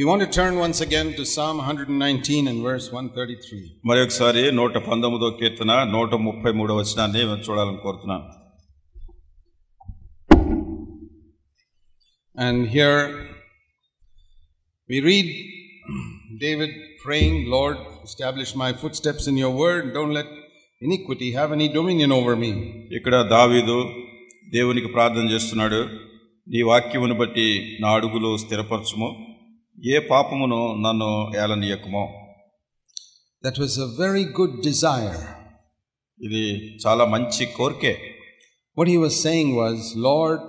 We want to turn once again to Psalm 119 and verse 133. మరి ఒకసారి నూట పంతొమ్మిదో కీర్తన నూట ముప్పై మూడో వచనాన్ని మేము చూడాలని కోరుతున్నాను And here we read David praying, Lord, establish my footsteps in your word. Don't let iniquity have any dominion over me. ఇక్కడ దావీదు దేవునికి ప్రార్థన చేస్తున్నాడు నీ వాక్యమును బట్టి నా అడుగులు స్థిరపరచుము ఏ పాపమును నన్ను ఏలనీయకుమో? That was a very good desire ఇది చాలా మంచి కోరికే. What he was saying was lord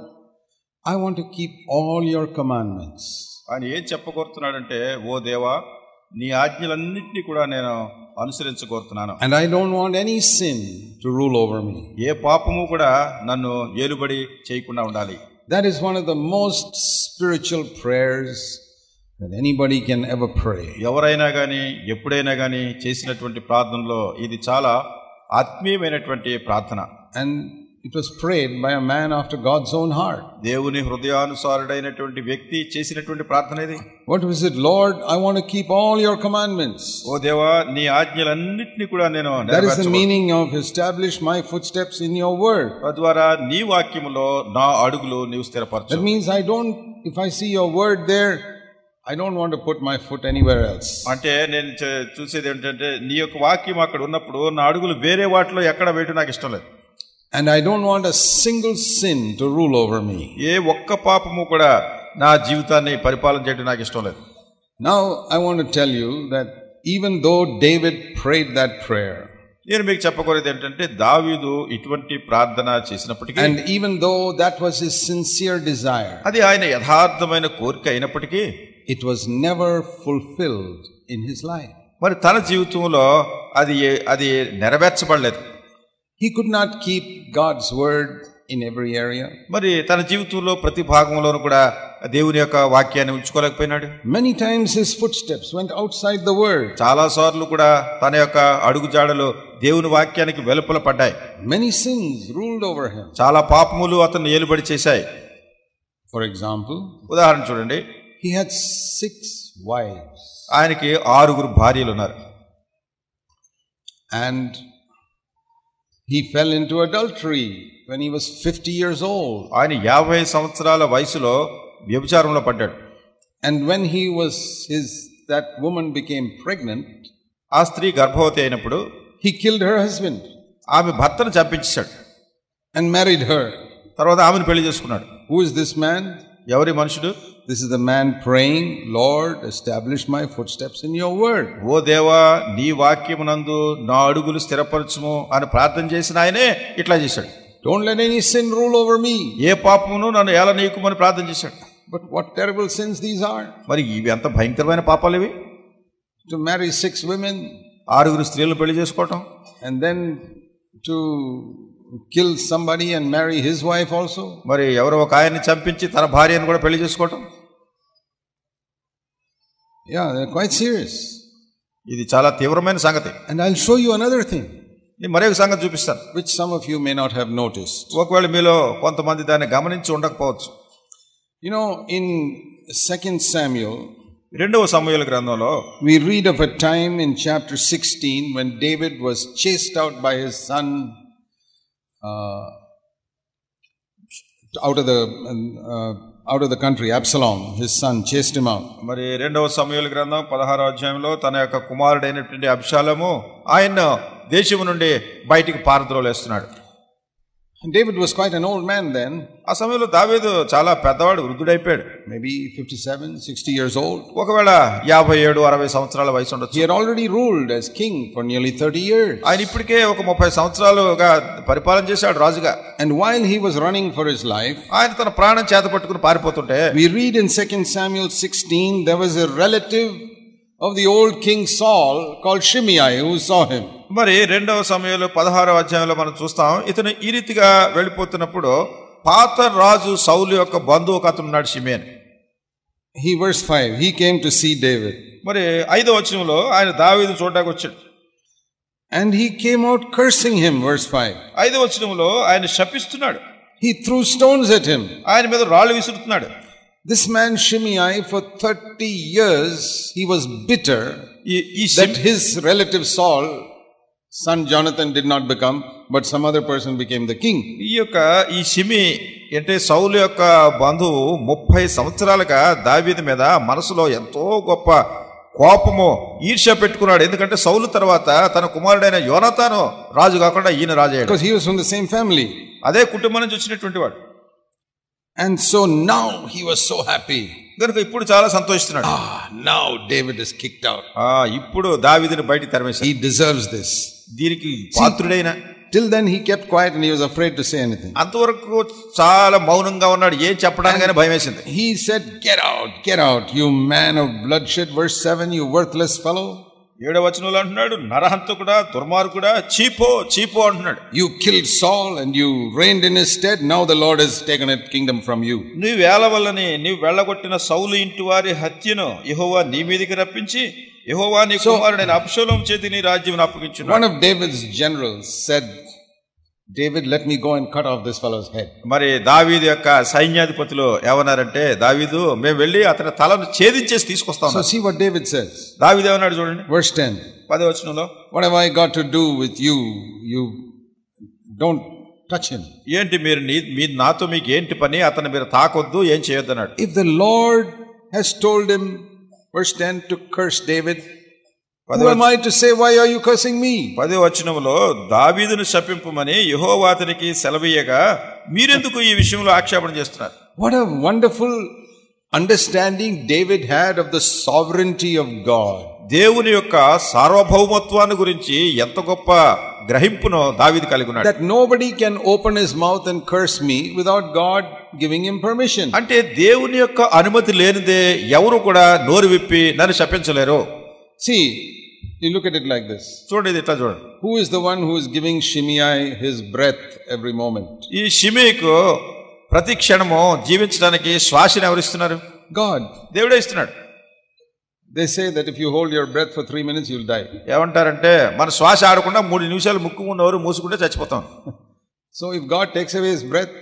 I want keep all your commandments ఆయన ఏం చెప్పకూరుతున్నాడంటే ఓ దేవా నీ ఆజ్ఞలన్నింటినీ కూడా నేను అనుసరించకూరుతున్నాను and I don't want any sin to rule over me ఏ పాపము కూడా నన్ను ఏలుబడి చేయకుండా ఉండాలి. That is one of the most spiritual prayers that anybody can ever pray. ఎవరైనా కానీ ఎప్పుడైనా కానీ చేసినటువంటి ప్రార్థనలో ఇది చాలా ఆత్మీయమైనటువంటి ప్రార్థన And it was prayed by a man after God's own heart. దేవుని హృదయానుసారుడైనటువంటి వ్యక్తి చేసినటువంటి ప్రార్థన ఇది What was it? Lord, I want to keep all your commandments. ఓ దేవా నీ ఆజ్ఞలన్నింటినీ కూడా నేను That is the నెరవేర్చగలను. meaning of establish my footsteps in your word. తద్వారా నీ వాక్యములో నా అడుగులు నీవు That స్థిరపరచు means I don't, if I see your word there, I don't want to put my foot anywhere else. అంటే నేను చూసేది ఏంటంటే నీ యొక్క వాక్యం అక్కడ ఉన్నప్పుడు నా అడుగులు వేరే వాటిలో ఎక్కడ వేయటం నాకు ఇష్టం లేదు And I don't want a single sin to rule over me. ఏ ఒక్క పాపము కూడా నా జీవితాన్ని పరిపాలన చేయడం నాకు ఇష్టం లేదు Now, I want to tell you that even though David prayed that prayer, నేను మీకు చెప్పకూడదు ఏంటంటే దావీదు ఇటువంటి ప్రార్థన చేసినప్పటికీ and even though that was his sincere desire, అది ఆయన యథార్థమైన కోరిక అయినప్పటికీ it was never fulfilled in his life మరి తన జీవితంలో అది అది నెరవేర్చబడలేదు. He could not keep God's word in every area మరి తన జీవితంలో ప్రతి భాగంలోను కూడా దేవుని యొక్క వాక్యాన్ని ఉంచుకోలేకపోయినాడు. Many times his footsteps went outside the world చాలా సార్లు కూడా తన యొక్క అడుగుజాడలు దేవుని వాక్యానికి వెలుపల పడ్డాయి. Many sins ruled over him చాలా పాపములు అతన్ని ఏలుబడి చేశాయి. ఫర్ ఎగ్జాంపుల్ ఉదాహరణ చూడండి. he had six wives, ఆయనకి ఆరుగురు భార్యలు ఉన్నారు and he fell into adultery when he was 50 years old. ఆయన యాభై సంవత్సరాల వయసులో వ్యభిచారంలో పడ్డాడు And when he was his that woman became pregnant, ఆ స్త్రీ గర్భవతి అయినప్పుడు he killed her husband ఆమె భర్తను చంపించాడు and married her. తర్వాత ఆమెను పెళ్లి చేసుకున్నాడు Who is this man? ఎవరి మనుషుడు? This is the man praying lord establish my footsteps in your word ఓ దేవా నీ వాక్యం నందు నా అడుగులు స్థిరపరచము అని ప్రార్థన చేసిన ఆయనే ఇట్లా చేశాడు. Don't let any sin rule over me ఏ పాపమును నన్ను ఎలా నీకుమని ప్రార్థన చేశాడు. But what terrible sins these are మరి ఇవి ఎంత భయంకరమైన పాపాలు ఇవి? టు మ్యారీ సిక్స్ విమెన్ ఆరుగురు స్త్రీలు పెళ్ళి చేసుకోవటం? And then to kill somebody and marry his wife also. మరి ఎవరో ఒక ఆయన్ని చంపించి తన భార్యను కూడా పెళ్ళి చేసుకోవటం Yeah, they're quite serious. ఇది చాలా తీవ్రమైన సంగతి And I'll show you another thing, నేను మరొక సంగతి చూపిస్తాను which some of you may not have noticed. ఒకవేళ మీలో కొంతమంది దాన్ని గమనించి ఉండకపోవచ్చు You know, in 2 Samuel, రెండవ సమయాల గ్రంథంలో we read of a time in chapter 16 when David was chased out by his son out of the out of the country Absalom his son his మరి రెండవ సమయాల గ్రంథం పదహారో అధ్యాయంలో తన యొక్క కుమారుడైనటువంటి అబ్షాలము ఆయన్ను దేశము నుండి బయటికి పారద్రోలేస్తున్నాడు. And David was quite an old man then, ఆ సమయంలో దావీదు చాలా పెద్దవాడు వృద్ధుడైపోయాడు maybe 57, 60 years old. ఒకవేళ యాభై ఏడు అరవై సంవత్సరాల వయసు ఉండొచ్చు He had already ruled as king for nearly 30 years. ఆయన ఇప్పటికే ఒక ముప్పై సంవత్సరాలుగా పరిపాలన చేశాడు రాజుగా And while he was running for his life, ఆయన తన ప్రాణం చేత పట్టుకుని పారిపోతుంటే we read in 2 Samuel 16 there was a relative of the old king Saul called Shimei who saw him. మరి రెండవ సమయంలో పదహారవ అధ్యాయంలో మనం చూస్తాం ఇతను ఈ రీతిగా వెళ్ళిపోతున్నప్పుడు పాత రాజు సౌలు యొక్క బంధువు ఒక అతను ఉన్నాడు షిమేన్ He, verse 5, he came to see David. మరి ఐదో వచనంలో ఆయన దావీదు చూడడానికి వచ్చాడు And he came out cursing him, verse 5. ఐదో వచనంలో ఆయన శపిస్తున్నాడు He threw stones at him. ఆయన మీద రాళ్ళు విసురుతున్నాడు This man Shimei, for 30 years, he was bitter that his relative Saul, son Jonathan, did not become, but some other person became the king. ఈ యొక్క ఈ షిమి అంటే సౌలు యొక్క బంధువు ముప్పై సంవత్సరాలుగా దావీదు మీద మనసులో ఎంతో గొప్ప కోపము ఈర్ష్య పెట్టుకున్నాడు ఎందుకంటే సౌలు తర్వాత తన కుమారుడైన యోనతాను రాజు కాకుండా ఈయన రాజు అయ్యాడు Because he was from the same family. అదే కుటుంబం నుంచి వచ్చినటువంటి వాడు And so now he was so happy. కనుక ఇప్పుడు చాలా సంతోషిస్తున్నాడు Ah, now David is kicked out. ఆ ఇప్పుడు దావీదుని బయటికి తరిమేశాడు He deserves this. దీనికి పాత్రుడైన Till then he kept quiet and he was afraid to say anything. అంతవరకు చాలా మౌనంగా ఉన్నాడు ఏం చెప్పడానికైనా భయం వేసింది He said, Get out, get out, you man of bloodshed. Verse 7, you worthless fellow. ఏడవ వచనంలో అంటున్నాడు నరహంతకుడా దుర్మార్గుడా చీపో చీపో అంటున్నాడు You killed Saul and you reigned in his stead. Now the Lord has taken a kingdom from you. నీ వేల వల్లని నీవు వెళ్ళగొట్టిన సౌలు ఇంటి వారి హత్యను యహోవా నీ మీదికి రప్పించి యహోవా నీ కుమారుడైన అప్షోలం చేతి నీ రాజ్యం అప్పగించున్నాడు One of David's generals said, David, let me go and cut off this fellow's head. మరి దావీదు యొక్క సైన్యాధిపతులు ఏమన్నారంటే దావీదు మేము వెళ్ళి అతని తలను ఛేదించేసి తీసుకొస్తాం So see what David says. దావీదు ఏమన్నాడు చూడండి Verse 10. పదే వచనంలో What have I got to do with you? You don't touch him. ఏంటి మీరు మీ నాతో మీకు ఏంటి పని అతను మీరు తాకొద్దు ఏం చేయొద్దు అన్నాడు If the Lord has told him, verse 10, to curse David, పదే వచనంలో దావీదును శపింపమని యహోవాతనికి సెలవీయగా మీరెందుకు ఈ విషయంలో ఆక్షేపణ చేస్తున్నారు? What wonderful understanding David had of the sovereignty of God దేవుని యొక్క సార్వభౌమత్వాన్ని గురించి ఎంత గొప్ప గ్రహింపును దావీదు కలిగి ఉన్నాడు can open his mouth and curse me without God giving him permission అంటే దేవుని యొక్క అనుమతి లేనిదే ఎవరు కూడా నోరు విప్పి నన్ను శపించలేరు. See you look at it like this. చూడండి ఇది ఇట్లా చూడండి Who is the one who is giving Shimei his breath every moment? ఈ షిమీకు ప్రతి క్షణము జీవించడానికి శ్వాసను ఎవరిస్తున్నారు God. దేవుడే ఇస్తున్నాడు They say that if you hold your breath for three minutes, you'll die. ఏమంటారంటే మన శ్వాస ఆడకుండా మూడు నిమిషాలు ముక్కు నోరు మూసుకుంటే చచ్చిపోతాం So if God takes away his breath,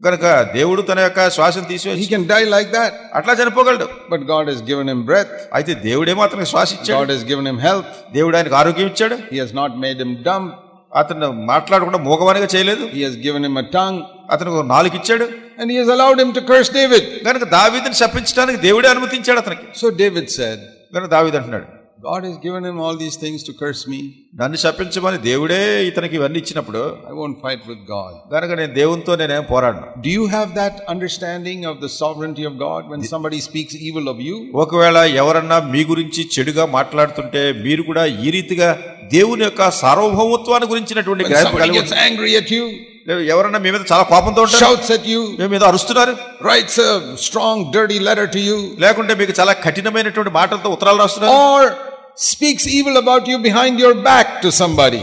కనుక దేవుడు తన యొక్క శ్వాసను he తీసివేసి can die like that. అట్లా చనిపోగలడు But God has given him breath. అయితే దేవుడేమో అతనికి శ్వాస ఇచ్చాడు God has given him health. దేవుడు ఆయనకు ఆరోగ్యం ఇచ్చాడు He has not made him dumb. అతను మాట్లాడకుండా మూగవానిగా చేయలేదు He has given him a tongue. అతనికి నాలుగు ఇచ్చాడు And he has allowed him to curse David. కనుక దావీదుని శపించడానికి దేవుడే అనుమతించాడు అతనికి So David said, కనుక దావీదు అంటున్నాడు God has given him all these things to curse me. నన్ను శపించమని దేవుడే ఇతనికి ఇవన్నీ ఇచ్చినప్పుడు I won't fight with God. కనుక నేను దేవునితో నేనేం పోరాడను Do you have that understanding of the sovereignty of God when somebody speaks evil of you? ఒకవేళ ఎవరన్నా మీ గురించి చెడుగా మాట్లాడుతుంటే మీరు కూడా ఈ రీతిగా దేవుని యొక్క సార్వభౌమత్వాన్ని గురించినటువంటి When గ్రహింపు somebody కలిగి gets angry at you, ఉంటారు. ఎవరన్నా మీ మీద చాలా కోపంతో ఉంటారు shouts at you, మీ మీద అరుస్తున్నారు writes a strong, dirty letter to you, లేకుంటే మీకు చాలా కఠినమైనటువంటి మాటలతో ఉత్తరాలు రాస్తున్నారు or speaks evil about you behind your back to somebody.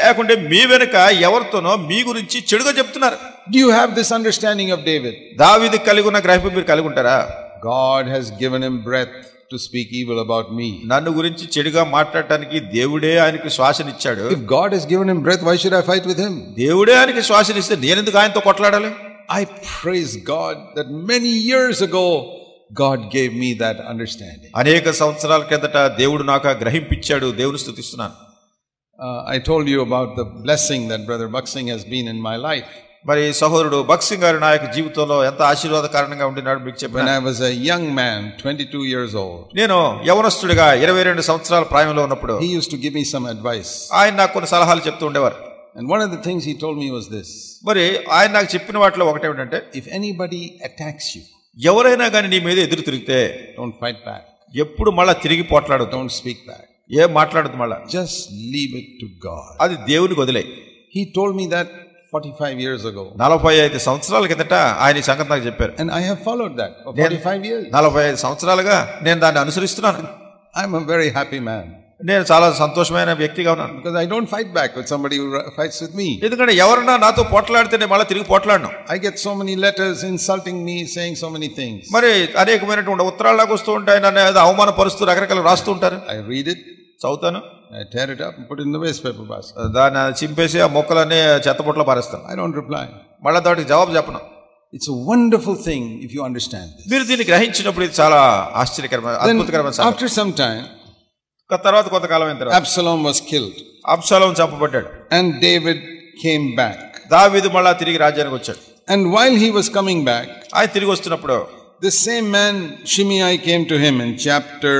లేకుంటే మీ వెనుక ఎవరితోనో మీ గురించి చెడుగా చెప్తున్నారు Do you have this understanding of David? దావీది కలిగి ఉన్న గ్రహింపు మీరు కలిగి ఉంటారా God has given him breath to speak evil about me. నన్ను గురించి చెడుగా మాట్లాడటానికి దేవుడే ఆయనకి శ్వాసనిచ్చాడు If God has given him breath, why should I fight with him? దేవుడే ఆయనకి శ్వాసనిస్తే నేనెందుకు ఆయనతో కొట్లాడాలి I praise God that many years ago, God gave me that understanding. అనేక సంవత్సరాల కిందట దేవుడు నాకు ఆ గ్రహింపిచ్చాడు దేవుని స్తుతిస్తున్నాను Uh, I told you about the blessing that Brother Buxing has been in my life. మరి సహోదరుడు భక్సింగ్ గారు నా యొక్క జీవితంలో ఎంత ఆశీర్వాదకరంగా ఉండినాడు మీకు When చెప్పాను I was a young man, 22 years old, నేను యవనస్తుడిగా ఇరవై రెండు సంవత్సరాల ప్రాయంలో ఉన్నప్పుడు he used to give me some advice. ఆయన నాకు కొన్ని సలహాలు చెప్తూ ఉండేవారు And one of the things he told me was this మరి ఆయన నాకు చెప్పిన వాటిలో ఒకటేమిటంటే If anybody attacks you, ఎవరైనా కానీ నీ మీద ఎదురు తిరిగితే don't fight back, ఎప్పుడు మళ్ళా తిరిగి పోట్లాడదు don't speak back. ఏం మాట్లాడదు మళ్ళా Just leave it to God. అది దేవునికి వదిలే He told me that 45 years ago. నలభై ఐదు సంవత్సరాల కిందట ఆయన సంగతి నాకు చెప్పారు And I have followed that for 45 years. నలభై ఐదు సంవత్సరాలుగా నేను దాన్ని అనుసరిస్తున్నాను a very happy man నేను చాలా సంతోషమైన వ్యక్తిగా ఉన్నాను because I don't fight back with somebody who ri- fights with me. ఎందుకంటే ఎవరన్నా నాతో పోట్లాడితే నేను మళ్ళీ తిరిగి పోట్లాడను I get so many letters insulting me, saying so many things. మరి అనేకమైనటువంటి ఉత్తరాలు నాకు వస్తూ ఉంటాయి నన్ను ఏదో అవమానపరుస్తూ రకరకాల రాస్తూ ఉంటారు I read it, చదువుతాను I tear it up, and put it in the waste paper basket. దాన్ని చింపేసి ఆ మొక్కలన్నీ చెత్తబుట్లో పారేస్తాను I don't reply. మళ్ళీ దానికి జవాబు చెప్పను It's a wonderful thing if you understand this. మీరు దీన్ని గ్రహించినప్పుడు ఇది చాలా ఆశ్చర్యకరమైన Then, అద్భుతకరమైన సంగతి. after some time, ఒక తర్వాత కొంతకాలం అయిన తర్వాత Absalom was killed, అబ్షాలోం చంపబడ్డాడు and David came back. దావీదు మళ్ళా తిరిగి రాజ్యానికి వచ్చాడు And while he was coming back, ఆయన తిరిగి వస్తున్నప్పుడు the same man Shimei came to him in chapter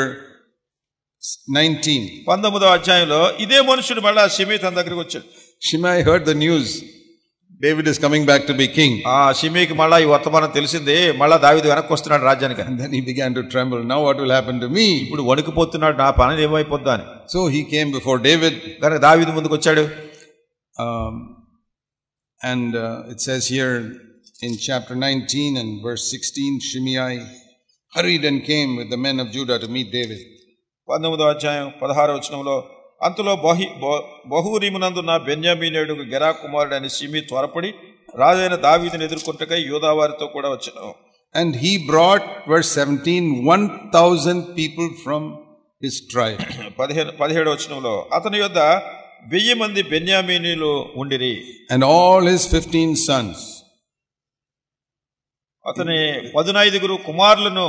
19. పంతొమ్మిదో అధ్యాయంలో ఇదే మనుషుడు మళ్ళా షిమీ తన దగ్గరికి వచ్చాడు Shimei heard the news. David is coming back to be king. ఆ షిమీకి మళ్ళా ఈ వర్తమానం తెలిసింది మళ్ళా దావీదు వెనక్కి వస్తున్నాడు రాజ్యానికి And then he began to tremble. Now what will happen to me? ఇప్పుడు వణికిపోతున్నాడు నా పని ఏమైపోద్దా అని So he came before David. కనుక దావీదు ముందుకు వచ్చాడు Um, and uh, it says here in chapter 19 and verse 16 Shimei hurried and came with the men of Judah to meet David. పంతొమ్మిదో అధ్యాయం పదహారో వచనంలో అంతలో బహి బహు- బహూరీమునందున్న బెన్యామీనేడు గెరా కుమారుడు అని సిమి త్వరపడి రాజైన దావీదుని ఎదుర్కొంటకై యోధావారితో కూడా వచ్చాను And he brought, verse 17, 1,000 people from his tribe. పదిహేను పదిహేడు వచనంలో అతని యొద్ద వెయ్యి మంది బెన్యామీనీలు ఉండిరి and all his 15 sons. అతని పదునైదుగురు కుమారులను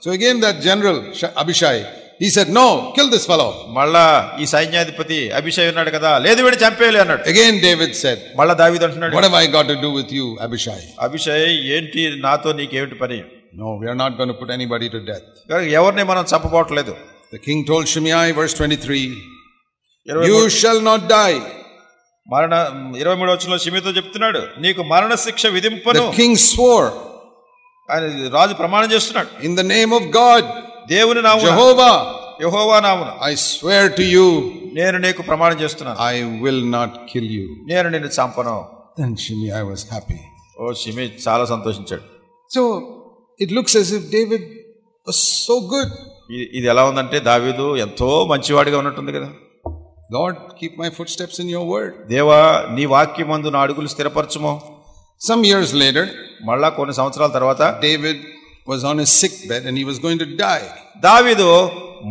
So again, that general, Sh- Abishai, he said, No, kill this fellow. మళ్ళా ఈ సైన్యాధిపతి అభిషేక్ ఉన్నాడు కదా లేదు వీడు చంపేయాలి అన్నాడు Again, David said, మళ్ళా దావీదు అంటున్నాడు What have I got to do with you, Abishai? Abhishek ఏంటి నాతో నీకేమిటి పని No, we are not going to put anybody to death. కనుక ఎవరిని మనం చంపబోట్లేదు The king told Shimei, verse 23, ఇరవై You shall not die. మరణ ఇరవై మూడు వచ్చిన షిమితో చెప్తున్నాడు నీకు మరణ శిక్ష విధింపను The king swore ఆయన రాజు ప్రమాణం చేస్తున్నాడు. In the name of God దేవుని నామ యెహోవా యెహోవా నామన ఐ స్వేర్ టు యు నేను నీకు ప్రమాణం చేస్తున్నాను. I will not kill you నేను నిన్ను చంపను. Then Shimei I was happy oh Shimei చాలా సంతోషించాడు. So it looks as if david was so good ఇది ఎలా ఉందంటే దావీదు ఎంతో మంచివాడిగా ఉన్నట్టుంది కదా. God keep my footsteps in your word దేవా నీ వాక్యమందు నా అడుగులు స్థిరపరచుమో. Some years later, మళ్ళా కొన్ని సంవత్సరాల తర్వాత David was on his sick bed and he was going to die. దావీదు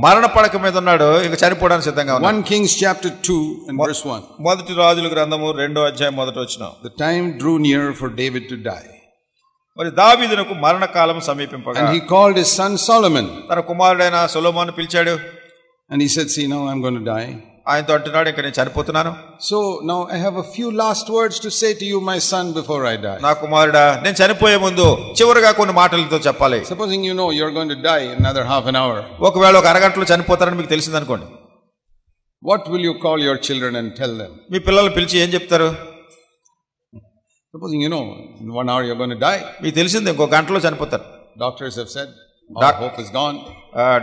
మరణ పడక మీద ఉన్నాడు ఇక చనిపోవడానికి సిద్ధంగా ఉన్నాడు 1 Kings chapter 2 and verse 1. మొదటి రాజుల గ్రంథము రెండో అధ్యాయం మొదట వచ్చిన The time drew near for David to die. మరి దావీదునకు మరణకాలం సమీపింపగా And he called his son Solomon. తన కుమారుడైన సొలోమాను పిలిచాడు And he said, See, now I'm going to die. ఆయనతో అంటున్నాడు ఇక్కడ నేను చనిపోతున్నాను. So now I have a few last words to say to you my son before I die నా కుమారుడా నేను చనిపోయే ముందు చివరగా కొన్ని మాటలతో చెప్పాలి. Supposing you know you are going to die in other half an hour ఒకవేళ ఒక అరగంటలో చనిపోతారని మీకు తెలిసింది అనుకోండి what will you call your children and tell them మీ పిల్లలు పిలిచి ఏం చెప్తారు? Supposing you know in 1 hour you are going to die మీకు తెలిసింది ఇంకో గంటలో చనిపోతారు. Doctors have said all hope is gone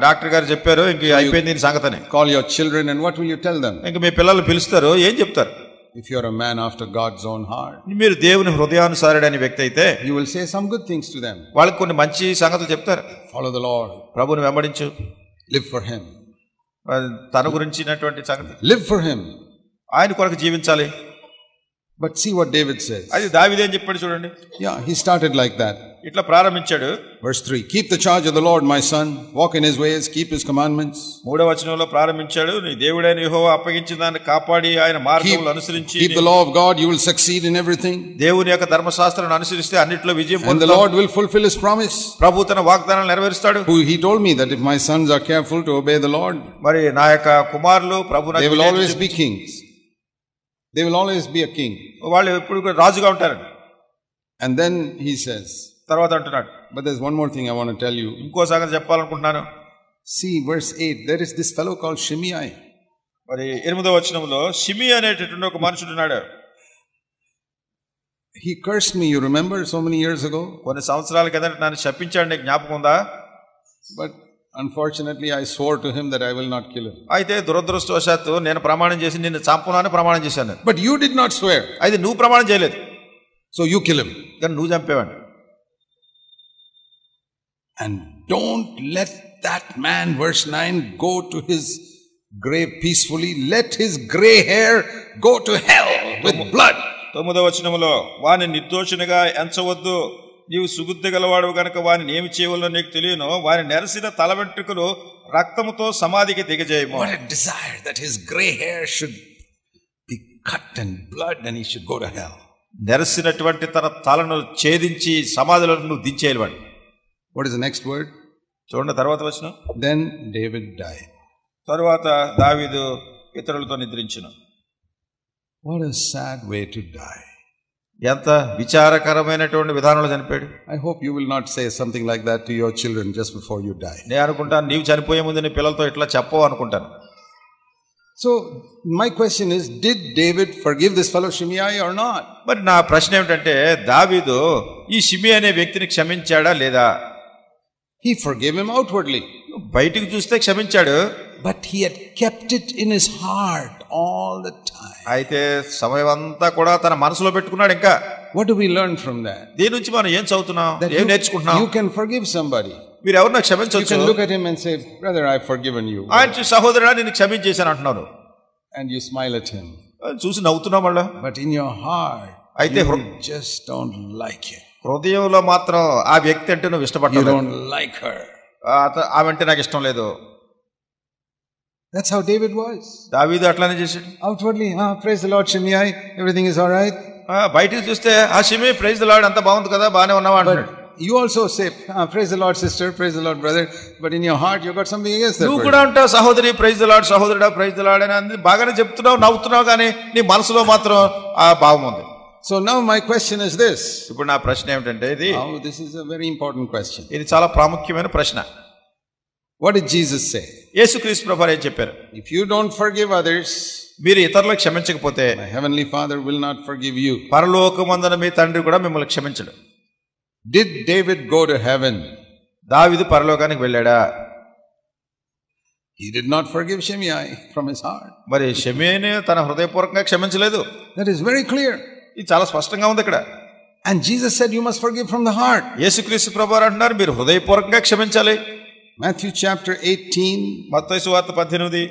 doctor గారు చెప్పారు ఇంక అయిపోయింది దీని సంగతని Call your children and what will you tell them? ఇంక మీ పిల్లలు పిలుస్తారు ఏం చెప్తారు If you're a man after God's own heart, మీరు దేవుని హృదయానుసారుడైన వ్యక్తి అయితే you will say some good things to them. వాళ్ళకి కొన్ని మంచి సంగతులు చెప్తారు Follow the Lord, ప్రభుని వెంబడించు for Him. ఆ, తన గురించినటువంటి సంగతి Live for Him. ఆయన కొరకు జీవించాలి But see what David says. అది దావిదేం చెప్పాడు చూడండి Yeah, he started like that. ఇట్లా ప్రారంభించాడు. Verse 3 keep the charge of the Lord my son walk in his ways keep his commandments మూడవ వచనంలో ప్రారంభించాడు నీ దేవుడైన యెహోవా అప్పగించిన దాన్ని కాపాడి ఆయన మార్గములను అనుసరించి keep the law of God you will succeed in everything దేవుని యొక్క ధర్మశాస్త్రాన్ని అనుసరిస్తే అన్నిటిలో విజయం పొందుతావు. And Lord will fulfil his promise ప్రభు తన వాగ్దానాలను నెరవేరుస్తాడు. Who he told me that if my sons are careful to obey the Lord మరి నాయక యొక్క కుమారులు ప్రభు నాకు they will always be kings they will always be a king వాళ్ళు ఎప్పుడు రాజుగా ఉంటారు. అండ్ దెన్ హీ సేస్ తర్వాత అంటున్నాడు there's one more thing I want to tell you. ఇంకో సంగతి చెప్పాలనుకుంటున్నాను See, verse 8, there is this fellow called Shimei. మరి ఎనిమిదో వచనంలో షిమి అనేటటువంటి ఒక మనుషుడు ఉన్నాడు He cursed me, you remember, so many years ago? కొన్ని సంవత్సరాల కిందట నన్ను శపించాడు నీకు జ్ఞాపకం ఉందా But unfortunately, I swore to him that I will not kill him. అయితే దురదృష్టవశాత్తు నేను ప్రమాణం చేసి నిన్ను చంపును అని ప్రమాణం చేశాను But you did not swear, అయితే నువ్వు ప్రమాణం చేయలేదు so you kill him. కానీ నువ్వు చంపేవాడిని and don't let that man verse nine go to his grey peacefully let his grey hair go to hell with blood తొమ్మిదవ వచనములో వాని నిర్దోషునిగా ఎంచవద్దు. నీవు సుగుద్ధి గలవాడు గనక వాని ఏమి చేయవలో నీకు తెలియను వాని నెరసిన తల వెంట్రుకలు రక్తముతో సమాధికి దిగజేయము. What that his grey hair should cut and blood and go to hell నెరసినటువంటి తన తలను ఛేదించి సమాధిలో నువ్వు దించేయవాడు what is the next word చూడండి తర్వాత వచ్చిన దెన్ డేవిడ్ డాయ్ తర్వాత దావీదు ఇతరులతో నిద్రించిన. What is sad way to die ఎంత విచారకరమైనటువంటి విధానంలో చనిపోయాడు. I hope you will not say something like that to your children just before you die నేను అనుకుంటాను నీవు చనిపోయే ముందు నీ పిల్లలతో ఇట్లా చెప్పవు అనుకుంటాను. So my question is did David forgive this fellow Shimei or not మరి నా ప్రశ్న ఏమిటంటే దావీదు ఈ షిమి అనే వ్యక్తిని క్షమించాడా లేదా? He forgave him outwardly, బయటికి చూస్తే క్షమించాడు but he had kept it in his heart all the time. అయితే సమయం అంతా కూడా తన మనసులో పెట్టుకున్నాడు ఇంకా What do we learn from that? దీని నుంచి మనం ఏం చదువుతున్నాం That ఏం you, నేర్చుకుంటున్నాం you can forgive somebody. మీరు ఎవరినో You క్షమించవచ్చు can look at him and say, Brother, I've forgiven you. ఆయన చూసి, సహోదరుడా నేను క్షమించేశాను అంటున్నాను And you smile at him. అది చూసి నవ్వుతున్నాం మళ్ళా But in your heart, అయితే you హృ- just don't like him. హృదయంలో మాత్రం ఆ వ్యక్తి అంటే నువ్వు You ఇష్టపడతావు don't like her. ఆమె అంటే నాకు ఇష్టం లేదు That's how David was. దావీదు అట్లానే చేశాడు Outwardly, ah, praise the Lord, Shimei, everything is all right. ఆ, బయటికి చూస్తే ఆ షిమి ప్రైజ్ లాడు అంత బాగుంది కదా బాగానే ఉన్నావా అంటున్నాడు But you also say, ah, praise the Lord, sister, praise the Lord, brother. But in your heart, you've got something against that నువ్వు. కూడా అంటావు సహోదరి ప్రైజ్ లాడు సహోదరుడా ప్రైజ్ లాడు అని అంది బాగానే చెప్తున్నావు నవ్వుతున్నావు కానీ నీ మనసులో మాత్రం ఆ భావం ఉంది so now my question is this ఇప్పుడు నా ప్రశ్న ఏమిటంటే ఇది this is a very important question ఇది చాలా ప్రాముఖ్యమైన ప్రశ్న. వాట్ ఇస్ జీసస్ సే యేసు క్రీస్ ప్రభు ఏం చెప్పారు? If you don't forgive others మీరు ఇతరులకు క్షమించకపోతే heavenly father will not forgive you పరలోకమందన మీ తండ్రి కూడా మిమ్మల్ని క్షమించడు. Did David go to heaven దావిదు పరలోకానికి వెళ్ళాడా? He did not forgive Shimei from his heart. That is very clear. ఇది చాలా స్పష్టంగా ఉంది ఇక్కడ And Jesus said, You must forgive from the heart. యేసుక్రీస్తు ప్రభు వారు అంటున్నారు మీరు హృదయపూర్వకంగా క్షమించాలి Matthew chapter 18, మత్తయి సువార్త పద్దెనిమిది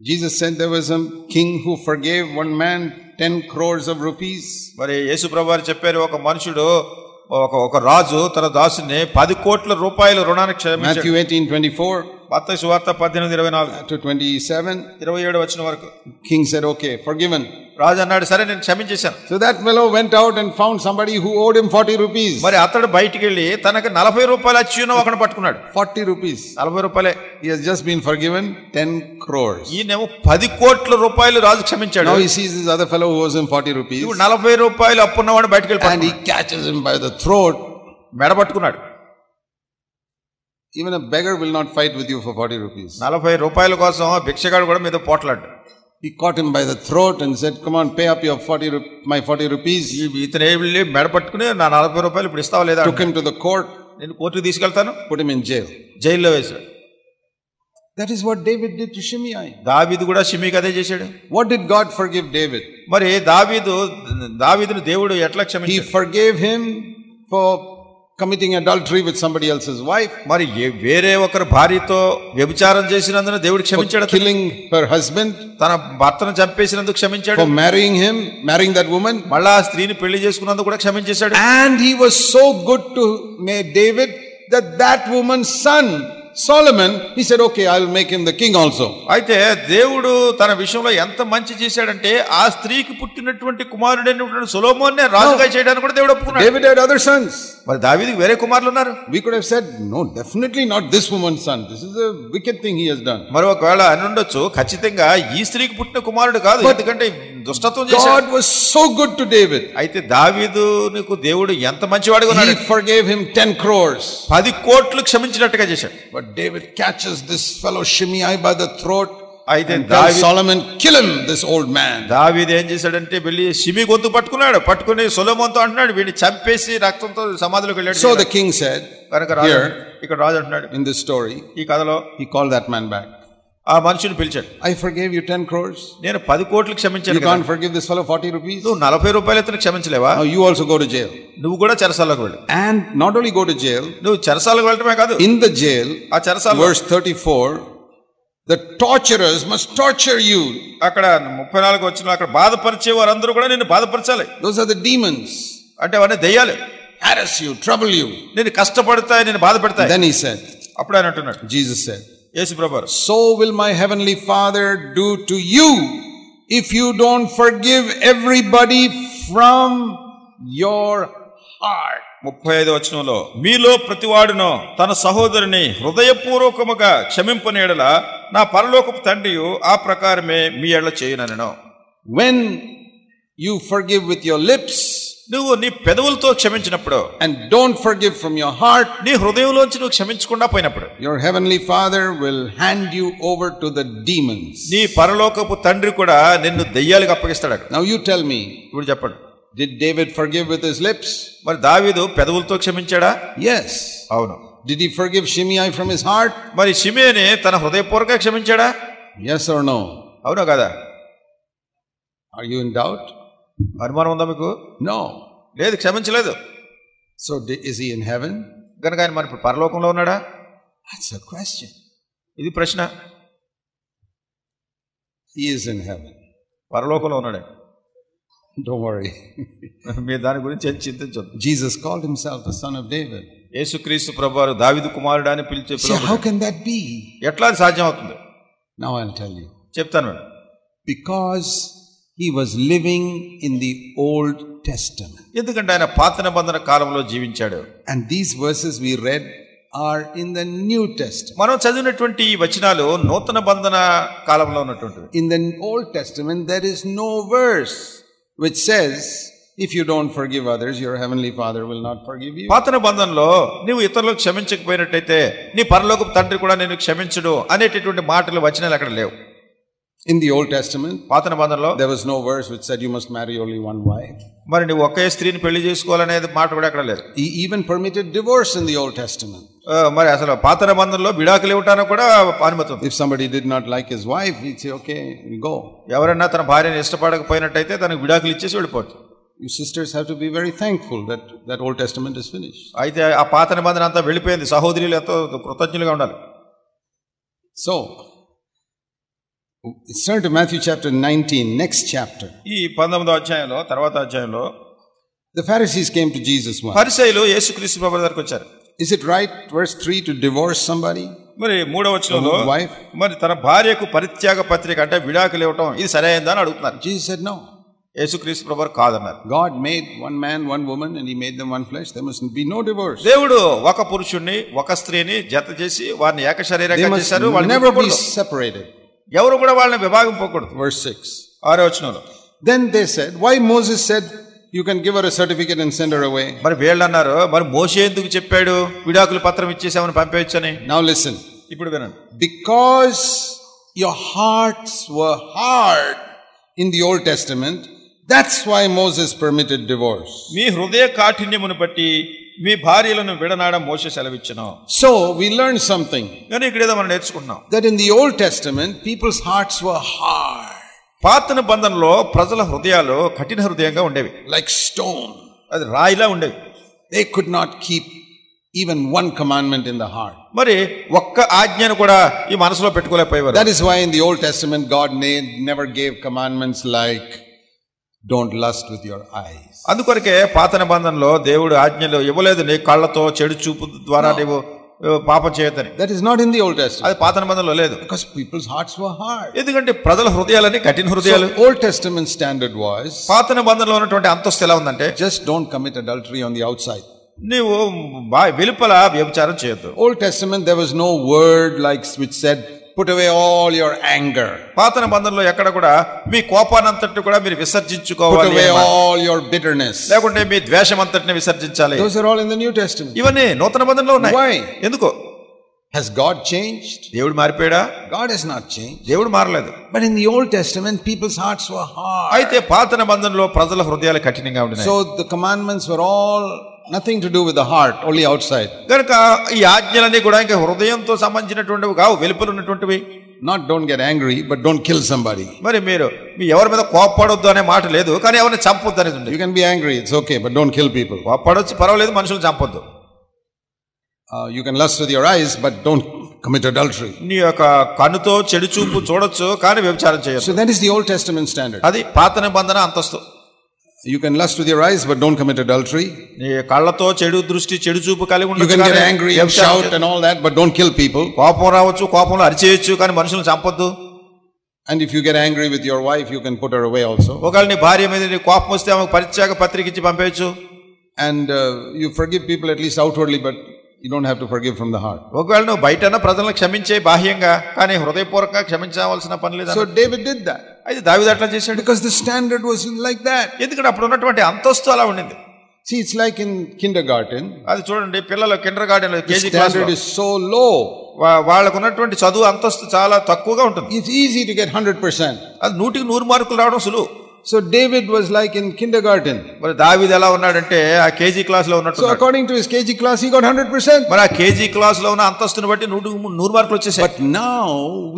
Jesus said there was a king who forgave one man 10 crores of rupees. మరి యేసు ప్రభు వారు చెప్పారు ఒక మనుషుడు ఒక ఒక రాజు తన దాసుని పది కోట్ల రూపాయల రుణాన్ని క్షమించాడు Matthew 18, 24 మత్తయి సువార్త పద్దెనిమిది ఇరవై నాలుగు to 27. ఇరవై ఏడు వచ్చిన వరకు King said, Okay, forgiven. రాజు అన్నాడు సరే నేను క్షమించేశాను So that fellow went out and found somebody who owed him 40 rupees. మరి అతడు బయటికి వెళ్ళి తనకు నలభై రూపాయలు వచ్చి ఉన్న ఒకడు పట్టుకున్నాడు 40 rupees. నలభై రూపాయలే He has just been forgiven 10 crores. ఈయనేమో పది కోట్ల రూపాయలు రాజు క్షమించాడు Now he sees this other fellow who owes him 40 rupees ఇప్పుడు నలభై రూపాయలు అప్పున్నవాడు బయటికి వెళ్ళి and he పట్టుకున్నాడు. catches him by the throat. మెడ పట్టుకున్నాడు Even a beggar will not fight with you for 40 rupees. నలభై రూపాయల కోసం భిక్షగాడు కూడా మీద పోట్లాడు He caught him by the throat and said, Come on, pay up your 40 ru- my 40 rupees. ఈ ఇతను వెళ్ళి మెడ పట్టుకుని నా నలభై రూపాయలు ఇప్పుడు ఇస్తావా లేదా Took him to the court, నేను కోర్టుకు తీసుకెళ్తాను put him in jail. జైల్లో వేశాడు That is what David did to Shimei. దావీదు కూడా షిమీకి అదే చేశాడు What did God forgive David? మరి దావీదు దావీదును దేవుడు ఎట్లా He క్షమించాడు forgave him for committing adultery with somebody else's wife, మరి ఏ- వేరే ఒకరి భార్యతో వ్యభిచారం చేసినందున దేవుడు for క్షమించాడు అతన్ని. killing her husband, తన భర్తను చంపేసినందుకు క్షమించాడు for marrying him, marrying that woman. మళ్ళా ఆ స్త్రీని పెళ్లి చేసుకున్నందుకు కూడా క్షమించేశాడు And he was so good to ma- David that that woman's son, Solomon, he said, Okay, I'll make him the king also. అయితే దేవుడు తన విషయంలో ఎంత మంచి చేశాడంటే ఆ స్త్రీకి పుట్టినటువంటి కుమారుడైనటువంటి సొలోమోన్నే రాజుగా చేయడానికి కూడా దేవుడు ఒప్పుకున్నాడు David had other sons. మరి దావీదికి వేరే కుమారులు ఉన్నారు We could have said, No, definitely not this woman's son. This is a wicked thing he has done. మరి ఒకవేళ అని ఉండొచ్చు ఖచ్చితంగా ఈ స్త్రీకి పుట్టిన కుమారుడు కాదు ఎందుకంటే దుష్టత్వం చేశాడు God was so good to David. అయితే దావీదు నీకు దేవుడు ఎంత మంచివాడుగా ఉన్నాడు He forgave him 10 crores. పది కోట్లు క్షమించినట్టుగా చేశాడు But David catches this fellow Shimei by the throat అయితే and tells దావీ Solomon, Kill him, this old man. దావీదు ఏం చేశాడంటే వెళ్ళి సిమి గొంతు పట్టుకున్నాడు పట్టుకుని సొలోమోన్తో అంటున్నాడు వీడిని చంపేసి రక్తంతో సమాధిలోకి వెళ్ళాడు So the king said, కనుక రాజు Here, ఇక్కడ రాజు అంటున్నాడు in this story, ఈ కథలో he called that man back. ఆ మనుషుని పిలిచాడు I forgave you 10 crores. నేను పది కోట్లు క్షమించాను You కదా. can't forgive this fellow 40 rupees. నువ్వు నలభై రూపాయలు ఎత్తున క్షమించలేవా Now you also go to jail. నువ్వు కూడా చెరసాలకు వెళ్ళు And not only go to jail, నువ్వు చెరసాలకు వెళ్ళటమే కాదు in the jail, ఆ చెరసాల verse 34, the torturers must torture you. అక్కడ ముప్పై నాలుగు వచ్చిన అక్కడ బాధపరిచే వారందరూ కూడా నిన్ను బాధపరచాలి Those are the demons. అంటే అవన్నీ దెయ్యాలి Harass you, trouble you. నేను కష్టపడతాయి నేను బాధ పెడతాయి Then he said, అప్పుడు ఆయన అంటున్నాడు Jesus said, Yesu ప్రభారు So will my heavenly Father do to you if you don't forgive everybody from your heart. ముప్పై ఐదు వచనంలో మీలో ప్రతివాడును తన సహోదరుని హృదయపూర్వకముగా క్షమింపనేడల నా పరలోకపు తండ్రి ఆ ప్రకారమే మీ ఎడల చేయునను When you forgive with your lips నువ్వు నీ పెదవులతో క్షమించినప్పుడు and don't forgive from your heart, నీ హృదయంలోంచి నువ్వు క్షమించకుండా పోయినప్పుడు your heavenly Father will hand you over to the demons. నీ పరలోకపు తండ్రి కూడా నిన్ను దెయ్యాలకు అప్పగిస్తాడు Now you tell me, ఇప్పుడు చెప్పండి did David forgive with his lips? మరి దావీదు పెదవులతో క్షమించాడా Yes. అవును Did he forgive Shimei from his heart? మరి షిమేని తన హృదయపూర్వక క్షమించాడా Yes or no? అవునా కదా Are you in doubt? అనుమానం ఉందా మీకు No. లేదు క్షమించలేదు is he in heaven? కనుక ఆయన మరి ఇప్పుడు పరలోకంలో ఉన్నాడా That's a question. ఇది ప్రశ్న is in heaven. పరలోకంలో ఉన్నాడు Don't worry. మీరు దాని గురించి ఏం చింతించొద్దు Jesus called himself the son of David. యేసుక్రీస్తు ప్రభువారు దావిదు కుమారుడు అని పిలిచే how can that be? ఎట్లా సాధ్యం అవుతుంది Now I'll tell you. చెప్తాను madam He was living in the Old Testament. ఎందుకంటే ఆయన పాత నిబంధన కాలంలో జీవించాడు And these verses we read are in the New Testament. మనం చదివినటువంటి వచనాలు నూతన బంధన కాలంలో ఉన్నటువంటివి In the Old Testament, there is no verse which says, if you don't forgive others, your heavenly Father will not forgive you. పాత నిబంధనలో నీవు ఇతరులకు క్షమించకపోయినట్టయితే నీ పరలోక తండ్రి కూడా నేను క్షమించడు అనేటటువంటి మాటలు వచనాలు అక్కడ లేవు ఇన్ ది ఓల్డ్ టెస్టమెంట్ పాత నిబంధనలో there was no words which said you must marry only one wife మరి నీ ఒకే స్త్రీని పెళ్ళి చేసుకోవాలనేది మాట కూడా ఎక్కడ లేదు. ఈ even permitted divorce in the Old Testament మరి అసలు పాత నిబంధనలో విడాకులు ఇవ్వడానికి కూడా అనుమతి if somebody did not like his wife it's okay go ఎవరైనా తన భార్యను ఇష్టపడకపోయినట్టయితే తనకు విడాకులు ఇచ్చేసి వెళ్ళిపోవచ్చు. You sisters have to be very thankful that that Old Testament is finish అయితే ఆ పాత నిబంధన అంతా వెళ్ళిపోయింది. సహోదరులు ఎంతో కృతజ్ఞులుగా ఉండాలి. So let's turn to Matthew chapter 19, next chapter. ఈ పంతొమ్మిదో అధ్యాయంలో తర్వాత అధ్యాయంలో The Pharisees came to Jesus once. పరిసైలు యేసుక్రీస్తు ప్రభు దగ్గరకు వచ్చారు Is it right, verse 3, to divorce somebody? మరి మూడవ వచనంలో Wife? మరి తన భార్యకు పరిత్యాగ పత్రిక అంటే విడాకులు ఇవ్వటం ఇది సరైందా అని అడుగుతున్నారు Jesus said no. యేసుక్రీస్తు ప్రభు కాదన్నారు God made one man, one woman, and he made them one flesh. There must be no divorce. దేవుడు ఒక పురుషుణ్ణి ఒక స్త్రీని జత చేసి వారిని ఏక They శరీరంగా must చేశారు వాళ్ళు never be విడిపోకూడదు. ఎవరు కూడా వాళ్ళని విభాగం పోకూడదు word six ఆరోచనలో then they said why Moses said you can give her certificate and send away మరి వీళ్ళు అన్నారు మరి మోసే ఎందుకు చెప్పాడు? విడాకుల పత్రం ఇచ్చేసామని పంపేయచ్చని. నౌ లిసన్ ఇప్పుడు వినండి. Because your hearts were hard in the Old Testament that's why Moses permitted divorce. మీ హృదయ కాఠిన్యమును బట్టి మీ భార్యలను విడనాడ మోసే సెలవిచ్చను So we learned something కానీ ఇక్కడ ఏదో మనం నేర్చుకుంటున్నాం that in the Old Testament, people's hearts were hard, పాత నిబంధనలో ప్రజల హృదయాలు కఠిన హృదయంగా ఉండేవి like stone. అది రాయిలా ఉండేవి They could not keep even one commandment in the heart. మరి ఒక్క ఆజ్ఞను కూడా ఈ మనసులో పెట్టుకోలేకపోయేవారు That is why in the Old Testament, God ne- never gave commandments like, don't lust with your eyes అందుకొరకే పాత నిబంధనలో దేవుడు ఆజ్ఞలు ఇవ్వలేదు నీ కళ్ళతో చెడు చూపు ద్వారా నీవు పాప చేయతని. That is not in the Old Test అది పాత నిబంధనలో లేదు. Because people's hearts were hard ఎందుకంటే ప్రజల హృదయాలని కఠిన హృదయాలు. ఓల్డ్ టెస్టమెంట్ స్టాండర్డ్ వాయిస్ పాత నిబంధనలో ఉన్నటువంటి అంతస్తు ఎలా ఉందంటే just don't commit adultery on the outside నీవు వెలుపల వ్యభిచారం చేయొద్దు. Old Testament there was no word like which said put away all your anger, పాత నిబంధనలో ఎక్కడ కూడా మీ కోపానంతటి కూడా మీరు put విసర్జించుకోవాలి away అనే మాట. all your bitterness. లేకుంటే మీ ద్వేషం అంతటిని విసర్జించాలి Those are all in the New Testament. ఇవన్నీ నూతన నిబంధనలో ఉన్నాయి Why? ఎందుకు Has God changed? దేవుడు మారిపోయాడా God has not changed. దేవుడు మారలేదు But in the Old Testament, people's hearts were hard. అయితే పాత నిబంధనలో ప్రజల హృదయాలు కఠినంగా ఉండినాయి So the commandments were all nothing to do with the heart, only outside. కనుక ఈ ఆజ్ఞలన్నీ కూడా ఇంకా హృదయంతో సంబంధించినటువంటివి కావు వెలుపల ఉన్నటువంటివి not don't get angry, but don't kill somebody. మరి మీరు మీ ఎవరి మీద కోప్పడొద్దు అనే మాట లేదు కానీ ఎవరిని చంపొద్దు అనేది ఉంది You can be angry, it's okay, but don't kill people. కోప్పడొచ్చు పర్వాలేదు మనుషులు చంపొద్దు Uh, you can lust with your eyes, but don't commit adultery. నీ యొక్క కన్నుతో చెడు చూపు చూడొచ్చు కానీ వ్యభిచారం చేయొచ్చు So that is the Old Testament standard. అది పాత నిబంధన అంతస్తు You can lust with your eyes, but don't commit adultery. నీ కళ్ళతో చెడు దృష్టి చెడు చూపు కలిగి You ఉండొచ్చు can get కానీ angry and వ్యభిచారం shout చేయొద్దు. and all that, but don't kill people. కోపం రావచ్చు కోపంలో అరిచేయచ్చు కానీ మనుషులను చంపొద్దు And if you get angry with your wife, you can put her away also. ఒకవేళ నీ భార్య మీద నీ కోపం వస్తే ఆమెకు పరిత్యాగ పత్రిక ఇచ్చి పంపేయచ్చు And uh, you forgive people at least outwardly, but you don't have to forgive from the heart. ఒకవేళ నువ్వు బయట ప్రజలను క్షమించే బాహ్యంగా కానీ హృదయపూర్వకంగా క్షమించవలసిన పని లేదు So David did that అయితే దావిది అట్లా చేశాడు because the standard was like that. ఎందుకంటే అప్పుడు ఉన్నటువంటి అంతస్తు అలా ఉండింది See, it's like in kindergarten, అది చూడండి పిల్లలు kindergarten the KG class standard is so low. వాళ్ళకు ఉన్నటువంటి చదువు అంతస్తు చాలా తక్కువగా ఉంటుంది It's easy to get 100%. అది నూటికి నూరు మార్కులు రావడం సులువు So David was like in kindergarten. మరి దావిది ఎలా ఉన్నాడంటే ఆ కేజీ క్లాస్లో ఉన్నట్టు So according to his KG class, he got 100%. మరి ఆ కేజీ క్లాస్లో ఉన్న అంతస్తుని బట్టి నూటి నూరు మార్కులు వచ్చేసాయి But now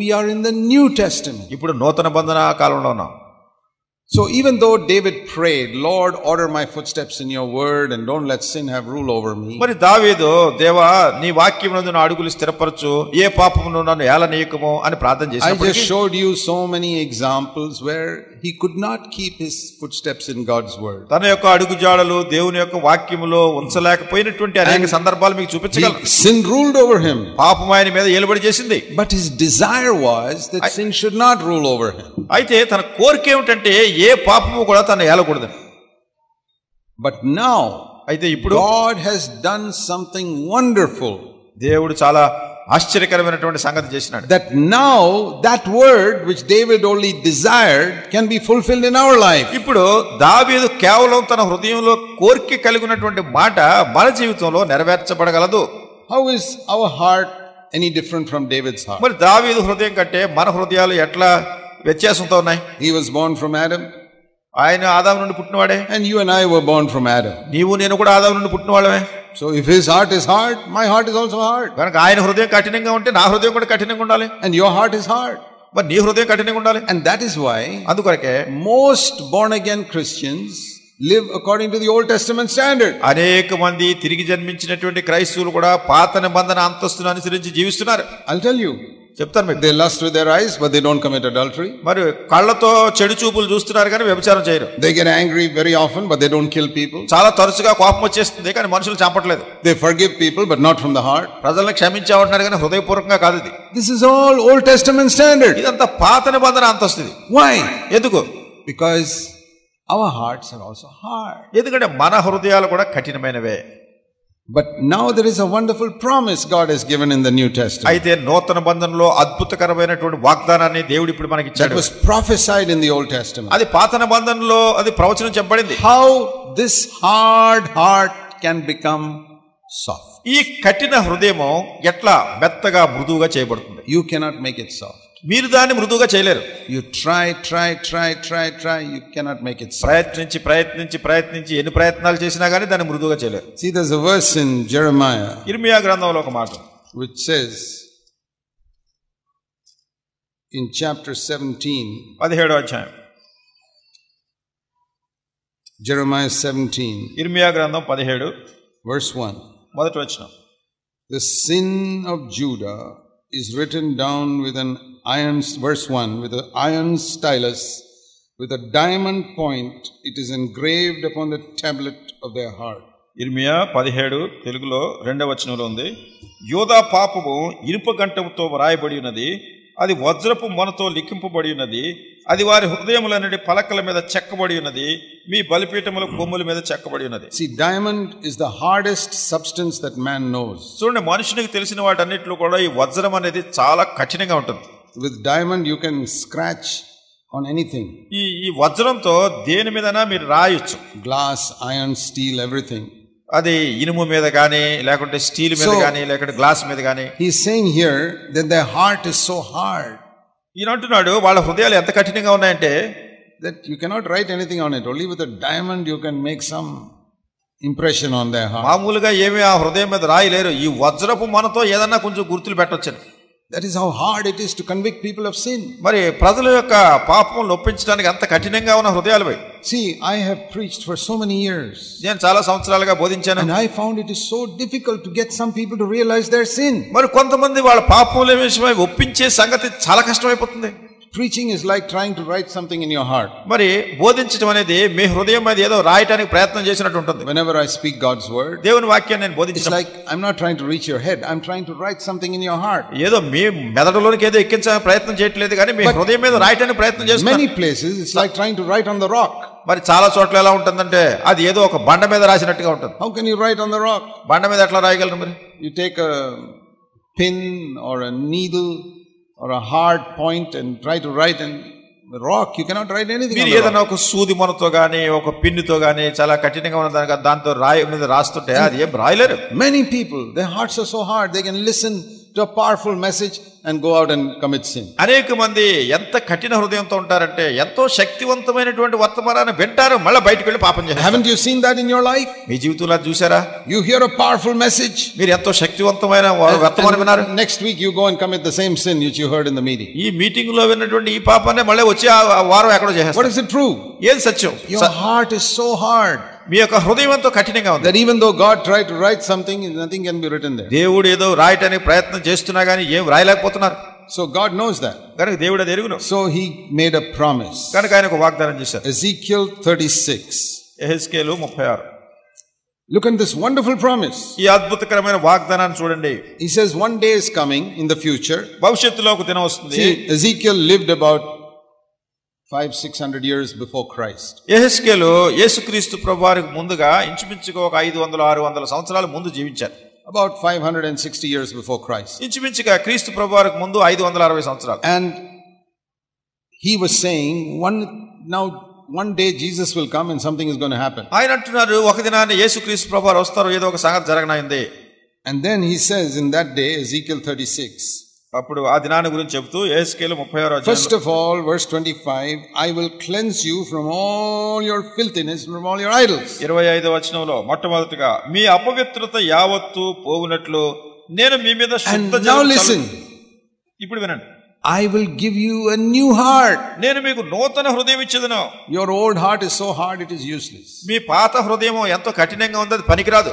we are in the New Testament. ఇప్పుడు నూతన బంధన కాలంలో ఉన్నాం so even though David pray Lord order my footsteps in your word and don't let sin have rule over me మరి దావేదు దేవా నీ వాక్యం నందు నా అడుగులు స్థిరపరచు. ఏ పాపమును నన్ను ఎలా నీయకమో అని ప్రార్థన చేసినప్పుడు I just showed you so many examples where he could not keep his footsteps in God's word తన యొక్క అడుగు జాడలు దేవుని యొక్క వాక్యములో ఉంచలేకపోయినటువంటి అనేక సందర్భాలు మీకు చూపించగలను. సిన్ రూల్డ్ ఓవర్ హిమ్ పాపం మీద ఏలుబడి చేసింది. But his desire was that sin should not rule over him అయితే తన కోరిక ఏమిటంటే ఏ పాపము కూడా తన ఏలకూడదు. బట్ నౌ అయితే ఇప్పుడు God has done something wonderful దేవుడు చాలా ఆశ్చర్యకరమైనటువంటి సంగతి చేసినాడు. That now that word which David only desired can be fulfil in our life ఇప్పుడు దావీదు కేవలం తన హృదయంలో కోరిక కలిగినటువంటి మాట మన జీవితంలో నెరవేర్చబడగలదు. How is our heart any different from David's heart మరి దావీదు హృదయం కంటే మన హృదయాలు ఎట్లా వ్యత్యాసంతో ఉన్నాయి He was born from Adam, ఆయన ఆదాం నుండి పుట్టినవాడే and you and I were born from Adam. నీవు నేను కూడా ఆదాం నుండి పుట్టినవాళ్ళమే So if his heart is hard, my heart is also hard. కనుక ఆయన హృదయం కఠినంగా ఉంటే నా హృదయం కూడా కఠినంగా ఉండాలి And your heart is hard. మరి నీ హృదయం కఠినంగా ఉండాలి And that is why అందుకొరకే most born again Christians live according to the Old Testament standard. అనేక మంది తిరిగి జన్మించినటువంటి క్రైస్తవులు కూడా పాత నిబంధన అంతస్తును అనుసరించి జీవిస్తున్నారు I'll tell you. చెప్తారు మీకు. They lust with their eyes but they don't commit adultery మరి కళ్ళతో చెడు చూపులు చూస్తున్నారు కానీ వ్యభిచారం చేయరు. They get angry very often but they don't kill people చాలా తరచుగా కోపం వచ్చేస్తుంది కానీ మనుషులు చంపట్లేదు. They forgive people but not from the heart ప్రజల్ని క్షమించామంటున్నారు కానీ హృదయపూర్వకంగా కాదు ఇది. This is all Old Testament standard ఇదంతా పాత నిబంధన అంత వస్తుంది వై ఎందుకు? Because our hearts are also hard ఎందుకంటే మన హృదయాలు కూడా కఠినమైనవే. But now there is a wonderful promise God is given in the New Test అయితే నూతన బంధనలో అద్భుతకరమైనటువంటి వాగ్దానాన్ని దేవుడు ఇప్పుడు మనకి ఇచ్చాడు was prophesied in the Old Test అది పాత బంధనలో అది ప్రవచనం చెప్పబడింది. How this hard heart can become soft ఈ కఠిన హృదయం ఎట్లా మెత్తగా మృదువుగా చేయబడుతుంది? యూ కెనాట్ మేక్ ఇట్ సాఫ్ మీరు దాన్ని మృదువుగా చేయలేరు You try, try, try, try, try. You cannot make it soft. ప్రయత్నించి ప్రయత్నించి ప్రయత్నించి ఎన్ని ప్రయత్నాలు చేసినా కానీ దాన్ని మృదువుగా చేయలేరు See, there's a verse in Jeremiah ఇర్మియా గ్రంథంలో ఒక మాట which says in chapter 17, పదిహేడో అధ్యాయం Jeremiah 17, ఇర్మియా గ్రంథం పదిహేడు verse 1. మొదటి వచ్చిన The sin of Judah is written down with an iron, verse 1, with an iron stylus, with a diamond point. It is engraved upon the tablet of their heart. ఇర్మియా పదిహేడు తెలుగులో రెండవ వచనంలో ఉంది యోధా పాపము ఇనుప గంటముతో వ్రాయబడి ఉన్నది అది వజ్రపు మొనతో లిఖింపబడి ఉన్నది అది వారి హృదయములనడి పలకల మీద చెక్కబడి ఉన్నది మీ బలిపీఠముల కొమ్ముల మీద చెక్కబడి ఉన్నది See, diamond is the hardest substance that man knows. చూడండి మనుషునికి తెలిసిన వాటన్నిటిలో కూడా ఈ వజ్రం అనేది చాలా కఠినంగా ఉంటుంది With diamond, you can scratch on anything ఈ ఈ వజ్రంతో దేని మీదైనా మీరు రాయొచ్చు glass, iron, steel, everything. అది ఇనుము మీద కానీ లేకుంటే స్టీల్ మీద కానీ లేకుంటే గ్లాస్ మీద కానీ He's saying here that their heart is so hard ఈయన అంటున్నాడు వాళ్ళ హృదయాలు ఎంత కఠినంగా ఉన్నాయంటే that you cannot write anything on it. Only with a diamond you can make some impression on their heart. మామూలుగా ఏమీ ఆ హృదయం మీద రాయలేరు ఈ వజ్రపు మనతో ఏదన్నా కొంచెం గుర్తులు పెట్టొచ్చు That is how hard it is to convict people of sin. మరి ప్రజల యొక్క పాపం ఒప్పించడానికి అంత కఠినంగా ఉన్న హృదయాలు పోయి See, I have preached for so many years. నేను చాలా సంవత్సరాలుగా బోధించాను And I found it is so difficult to get some people to realize their sin. మరి కొంతమంది వాళ్ళ పాపముల విషయమై ఒప్పించే సంగతి చాలా కష్టమైపోతుంది preaching is like trying to write something in your heart మరి బోధించడం అనేది మీ హృదయం మీద ఏదో రాయడానికి ప్రయత్నం చేసినట్టు ఉంటుంది. Whenever I speak God's word దేవుని వాక్యం నేను బోధించి like I'm not trying to reach your head I'm trying to write something in your heart ఏదో మీ మెదడులోనికి ఏదో ఎక్కించే ప్రయత్నం చేయట్లేదు కానీ మీ హృదయం మీద రాయడానికి ప్రయత్నం చేస్తుంది many places it's like trying to write on the rock మరి చాలా చోట్ల ఎలా ఉంటుందంటే అది ఏదో ఒక బండ మీద రాసినట్టుగా ఉంటుంది. How can you write on the rock బండ మీద ఎట్లా రాయగలరు మరి? యు టేక్ పిన్ ఆర్ నీదు or a hard point and try to write in the rock. You cannot write anything on మీరు the rock. ఏదైనా ఒక సూది మొనతో గానీ ఒక పిన్నుతో గానీ చాలా కఠినంగా ఉన్న దానికి దాంతో రాయి మీద రాస్తుంటే అది ఏం రాయలేరు Many people, their hearts are so hard, they can listen to a powerful message and go out and commit sin. అనేక మంది ఎంత కఠిన హృదయంతో ఉంటారంటే ఎంతో శక్తివంతమైనటువంటి వర్తమానాన్ని వింటారు మళ్ళీ బయటకు వెళ్ళి పాపం చేస్తారు Haven't you seen that in your life? మీ జీవితంలో అది చూసారా You hear a powerful message. మీరు ఎంతో శక్తివంతమైన వ- వర్తమానం విన్నారు and next week you go and commit the same sin which you heard in the meeting. ఈ మీటింగ్లో విన్నటువంటి ఈ పాపాన్ని మళ్ళీ వచ్చి ఆ ఆ వారం ఎక్కడో What చేస్తారు is it true? ఏది సత్యం Your స- heart is so hard మీ యొక్క హృదయం ఎంతో కఠినంగా ఉంది though God tried to write something, nothing can be written there. దేవుడు ఏదో రాయటానికి ప్రయత్నం చేస్తున్నా గానీ ఏం రాయలేకపోతున్నారు So God knows that. కనుక దేవుడు అది ఎరుగును So he made a promise. కనుక ఆయన ఒక వాగ్దానం చేశారు Ezekiel 36. ఎహెస్కేలు ముప్పై ఆరు Look at this wonderful promise. ఈ అద్భుతకరమైన వాగ్దానాన్ని చూడండి He says one day is coming in the future. భవిష్యత్తులో ఒక దినం వస్తుంది See, Ezekiel lived about five, six hundred years before Christ. ఎహెస్కేలు యేసుక్రీస్తు ప్రభువారికి ముందుగా ఇంచుమించుగా ఒక ఐదు వందల ఆరు వందల సంవత్సరాల ముందు జీవించారు About 560 years before Christ. ఇంచుమించుగా క్రీస్తు ప్రభువారికి ముందు ఐదు వందల అరవై సంవత్సరాలు And he was saying, one now one day Jesus will come and something is going to happen. ఆయన అంటున్నారు ఒక దినాన్ని యేసుక్రీస్తు ప్రభువారు వస్తారు ఏదో ఒక సంగతి జరగనైంది And then he says in that day, Ezekiel 36, అప్పుడు ఆ దినాన్ని గురించి చెప్తూ ఏస్కేలు ముప్పై ఆరు first of all verse twenty five I will cleanse you from all your filthiness from all your idols ఇరవై ఐదు వచనంలో మొట్టమొదటిగా మీ అపవిత్రత యావత్తు పోగునట్లు నేను మీ మీద శుద్ధ జలం ఇప్పుడు వినండి. I will give you a new heart నేను మీకు నూతన హృదయం ఇచ్చేదను. Your old heart is so hard it is useless మీ పాత హృదయం ఎంతో కఠినంగా ఉంది అది పనికిరాదు.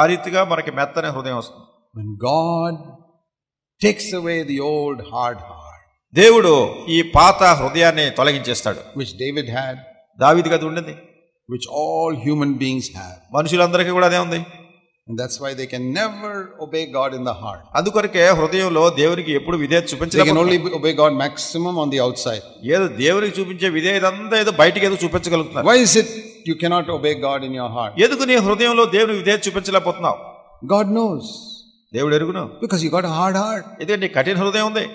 ఆ రీతిగా మనకి మెత్తని హృదయం వస్తుంది When God takes away the old hard heart, దేవుడు ఈ పాత హృదయాన్ని తొలగించేస్తాడు which David had, దావిది గది ఉండింది which all human beings have. మనుషులందరికీ కూడా అదే ఉంది And that's why they can never obey God in the heart. అందుకొరకే హృదయంలో దేవునికి ఎప్పుడు విధేయత They can చూపించలేదు only obey God maximum on the outside. ఏదో దేవునికి చూపించే విధేయత అంతా ఏదో బయటికి ఏదో చూపించగలుగుతున్నారు Why is it you cannot obey God in your heart ఎందుకు నీ హృదయంలో దేవుని విధేయత చూపించలేకపోతున్నావు? గాడ్ నోస్ దేవుడు ఎరుగును. Because you got hard hard ఎందుకంటే కఠిన హృదయం ఉంది.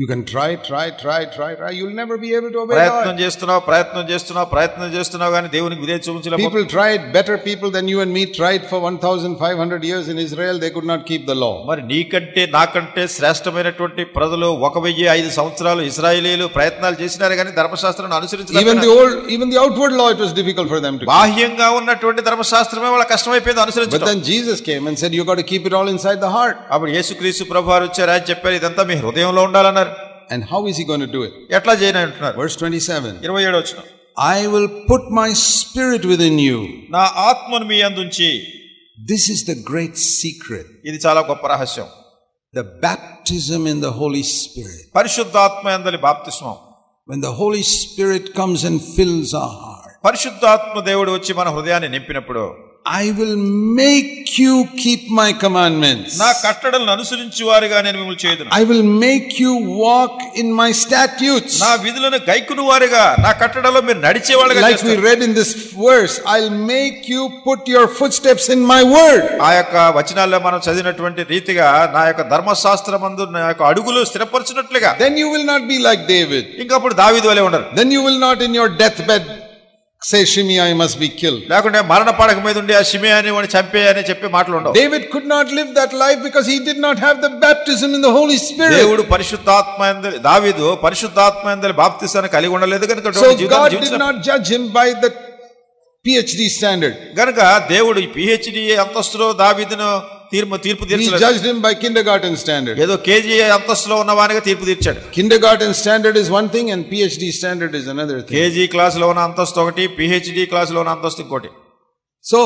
You can try try try try try you'll never be able to obey ప్రయత్నం చేస్తున్నావు ప్రయత్నం చేస్తున్నావు ప్రయత్నం చేస్తున్నావు గానీ దేవునికి విధేయత చూపించలేవు people tried better people than you and me tried for 1500 years in Israel they could not keep the law మరి నీకంటే నాకంటే శ్రేష్టమైనటువంటి ప్రజలు 1005 సంవత్సరాలు ఇజ్రాయేలీలు ప్రయత్నాలు చేసినారు గానీ ధర్మశాస్త్రాన్ని అనుసరించలేదు even the old even the outward law it was difficult for them to బాహ్యంగా ఉన్నటువంటి ధర్మశాస్త్రమే వాళ్ళకి కష్టమైపోయింది అనుసరించడం but then Jesus came and said you got to keep it all inside the heart అప్పుడు యేసుక్రీస్తు ప్రభువారు వచ్చారు ఆయన చెప్పారు ఇదంతా మీ హృదయంలో ఉండాలన్నారు. And how is he going to do it? ఎట్లా చేయని అంటున్నారు Verse 27. ఇరవై ఏడు వచ్చిన I will put my spirit within you. నా ఆత్మను మీ అందుంచి This is the great secret. ఇది చాలా గొప్ప రహస్యం The baptism in the Holy Spirit. పరిశుద్ధాత్మ అందలి బాప్తిస్మం When the Holy Spirit comes and fills our heart. పరిశుద్ధాత్మ దేవుడు వచ్చి మన హృదయాన్ని నింపినప్పుడు I will make you keep my commandments. నా కట్టడలను అనుసరించి వారిగా నేను మిమ్మల్ని చేయదును I will make you walk in my statutes. నా విధులను గైకును వారిగా నా కట్టడలో మీరు నడిచేవాళ్ళుగా Like we చేస్తాను. read in this verse, I'll make you put your footsteps in my word. ఆ యొక్క వచనాల్లో మనం చదివినటువంటి రీతిగా నా యొక్క ధర్మశాస్త్రమందు నా యొక్క అడుగులు స్థిరపరచినట్లుగా Then you will not be like David. ఇంకా అప్పుడు దావీదు వలె ఉండరు Then you will not in your deathbed say, Shimei, I must be killed. లేకుంటే మరణ పడక మీద ఉండి ఆ షిమే అని వాడిని చంపే అని చెప్పే మాటలు ఉండవు David could not live that life because he did not have the baptism in the Holy Spirit. దేవుడు పరిశుద్ధాత్మ ఎందలి దావీదు పరిశుద్ధాత్మ ఎందలి బాప్తిస్తాన్ని కలిగి ఉండలేదు కనుక So అటువంటి జీవితాన్ని God did జీవించలేడు. not judge him by the PhD standard. గనుక దేవుడు ఈ పిహెచ్డి అంతస్తులో దావీదును తీర్పు తీర్పు తీర్చలేదు. స్టాండర్డ్ ఏదో కేజీ అంతస్తులో ఉన్న వానికి తీర్పు తీర్చాడు. Kindergarten standard is one thing and PhD standard is another thing KG క్లాస్లో ఉన్న అంతస్తు ఒకటి పిహెచ్డి క్లాస్లో ఉన్న అంతస్తు ఇంకోటి. So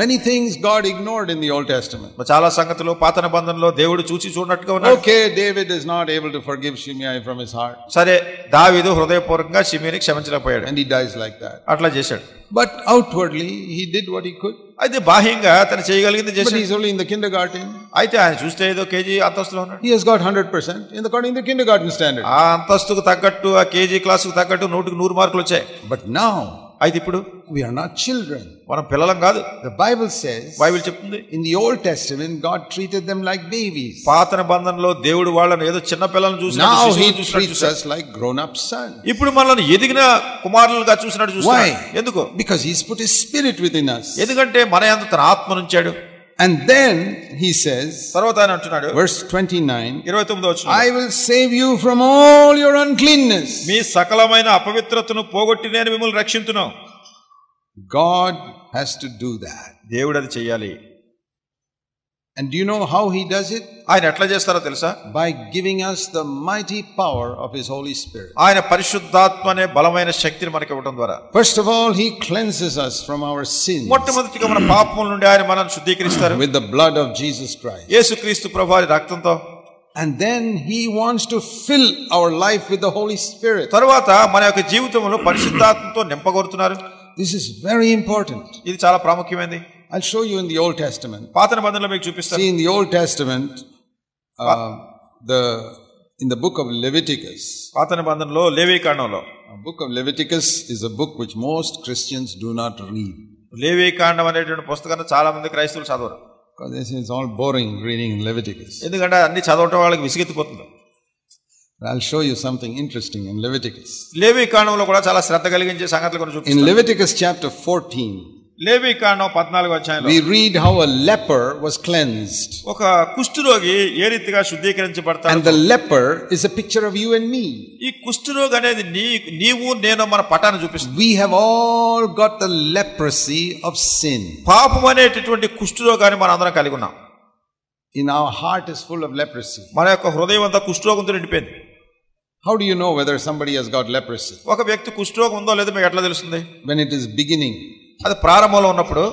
many things God ignored in the Old Testament. చాలా సంగతులు పాత నిబంధనలో దేవుడు చూచి చూడనట్టుగా ఉన్నాడు Okay, David is not able to forgive Shimei from his heart సరే దావీదు హృదయపూర్వకంగా షిమీని క్షమించలేకపోయాడు and he dies like that. అట్లా చేశాడు But outwardly, he did what he could. అయితే బాహ్యంగా తను చేయగలిగింది But చేశాడు he's only in the kindergarten. అయితే ఆయన చూస్తే ఏదో కేజీ అంతస్తులో ఉన్నాడు He has got 100% in the, according to the kindergarten standard. ఆ అంతస్తుకు తగ్గట్టు ఆ కేజీ క్లాసుకు తగ్గట్టు నూటికి నూరు మార్కులు వచ్చాయి But now, అయితే ఇప్పుడు వి ఆర్ నాట్ చిల్డ్రన్ మనం పిల్లలం కాదు. ద బైబిల్ సేస్ బైబిల్ చెప్తుంది. In the old testament God treated them like baby పాతన బంధనలో దేవుడు వాళ్ళని ఏదో చిన్న పిల్లలను చూసినా చూసినట్టు లైక్ గ్రోన్ అప్ సన్ ఇప్పుడు మనల్ని ఎదిగిన కుమారులుగా చూసినట్టు చూసినా ఎందుకు? Because he's put his spirit within us ఎందుకంటే మన ఎంత తన ఆత్మ నుంచాడు. And then he says, తర్వాత ఆయన అంటున్నాడు verse 29, ఇరవై తొమ్మిది వచ్చిన I will save you from all your uncleanness. మీ సకలమైన అపవిత్రతను పోగొట్టి నేను మిమ్మల్ని రక్షించును God has to do that. దేవుడు అది చెయ్యాలి And do you know how he does it? ఆయన ఎట్లా చేస్తారో తెలుసా By giving us the mighty power of his Holy Spirit. ఆయన పరిశుద్ధాత్మ అనే బలమైన శక్తిని మనకి ఇవ్వడం ద్వారా First of all, he cleanses us from our sins మొట్టమొదటిగా మన పాపముల నుండి ఆయన మనల్ని శుద్ధీకరిస్తారు with the blood of Jesus Christ. యేసుక్రీస్తు ప్రభు రక్తంతో And then he wants to fill our life with the Holy Spirit. తరువాత మన యొక్క జీవితంలో పరిశుద్ధాత్మతో నింపగొడుతున్నారు This is very important. ఇది చాలా ప్రాముఖ్యమైనది I'll show you in the Old Testament. పాత నిబంధనలో మీకు చూపిస్తాను See, in the Old Testament, uh, the in the book of Leviticus, పాత నిబంధనలో లేవీ కాండంలో a book of Leviticus is a book which most Christians do not read లేవీ కాండం అనేటువంటి పుస్తకాన్ని చాలా మంది క్రైస్తవులు చదవరు because they say it's all boring reading Leviticus. ఎందుకంటే అన్ని చదవటం వాళ్ళకి విసిగెత్తిపోతుంది I'll show you something interesting in Leviticus. లేవీ కాండంలో కూడా చాలా శ్రద్ధ కలిగించే సంగతులు కూడా In చూపిస్తాను Leviticus chapter 14, లేవీ కాండం పద్నాలుగు అధ్యాయంలో we read how a leper was cleansed. ఒక కుష్ఠరోగి ఏ రీతిగా శుద్ధీకరించబడతాడు And the leper is a picture of you and me. ఈ కుష్ఠరోగి అనేది నీ నీవు నేను మన పటాన్ని చూపిస్తుంది We have all got the leprosy of sin. పాపం అనేటటువంటి కుష్ఠరోగాన్ని మనం అందరం కలిగి ఉన్నాం In our heart is full of leprosy. మన యొక్క హృదయం అంతా కుష్ఠరోగంతో నిండిపోయింది How do you know whether somebody has got leprosy? ఒక వ్యక్తి కుష్ఠరోగం ఉందో లేదో మీకు ఎట్లా తెలుస్తుంది When it is beginning. అది ప్రారంభంలో ఉన్నప్పుడు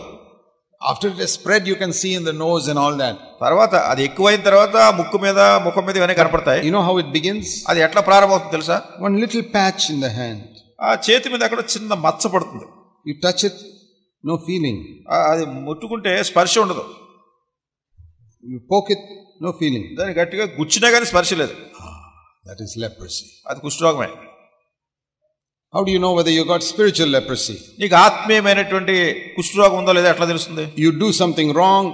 after it spread you can see in the nose in all that తర్వాత అది ఎక్కువైన తర్వాత ముక్కు మీద ముఖం మీద ఇవన్నీ కనపడతాయి. You know how it begins అది ఎట్లా ప్రారంభం అవుతుంది తెలుసా? One little patch in the hand ఆ చేతి మీద అక్కడ చిన్న మచ్చ పడుతుంది. You touch it no feeling అది ముట్టుకుంటే స్పర్శ ఉండదు. పోక్ ఇట్ నో ఫీలింగ్ దాన్ని గట్టిగా గుచ్చినా కానీ స్పర్శ లేదు. దట్ ఈస్ లెప్రసీ అది కుష్ఠరోగమే. How do you know whether you got spiritual leprosy? నీకు ఆత్మీయమైనటువంటి కుష్ఠరోగం ఉందో లేదో ఎట్లా తెలుస్తుంది You do something wrong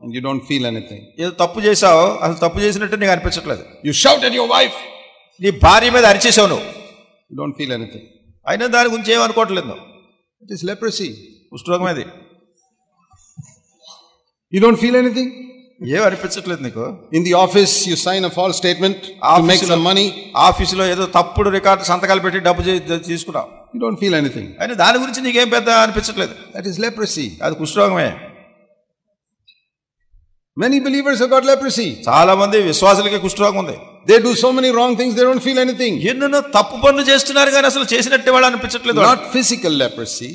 and you don't feel anything. ఏదో తప్పు చేసావు అసలు తప్పు చేసినట్టు నీకు అనిపించట్లేదు You shout at your wife, నీ భార్య మీద అరిచేసావు నువ్వు you don't feel anything. అయినా దాని గురించి ఏమనుకోవట్లేదు నువ్వు It is leprosy. కుష్ఠరోగం అది You don't feel anything? ఏ అనిపించట్లేదు నీకు? In the office you sign a false statement make some money ఆఫీస్లో ఏదో తప్పుడు రికార్డ్ సంతకాలు పెట్టి డబ్బు తీసుకుంటాం యు డోంట్ ఫీల్ ఎనీథింగ్ అయితే దాని గురించి నీకేం పెద్ద అనిపించట్లేదు? దట్ ఇస్ లెప్రసీ అది కుష్ఠోగమే many believers have got leprosy చాలా మంది విశ్వాసులకి కుష్ఠరోగం ఉంది. They do so many wrong things they don't feel anything ఎన్నెన్నో తప్పు పనులు చేస్తున్నారు కానీ అసలు చేసినట్టే వాళ్ళు అనిపించట్లేదు నాట్ ఫిజికల్ లెప్రసీ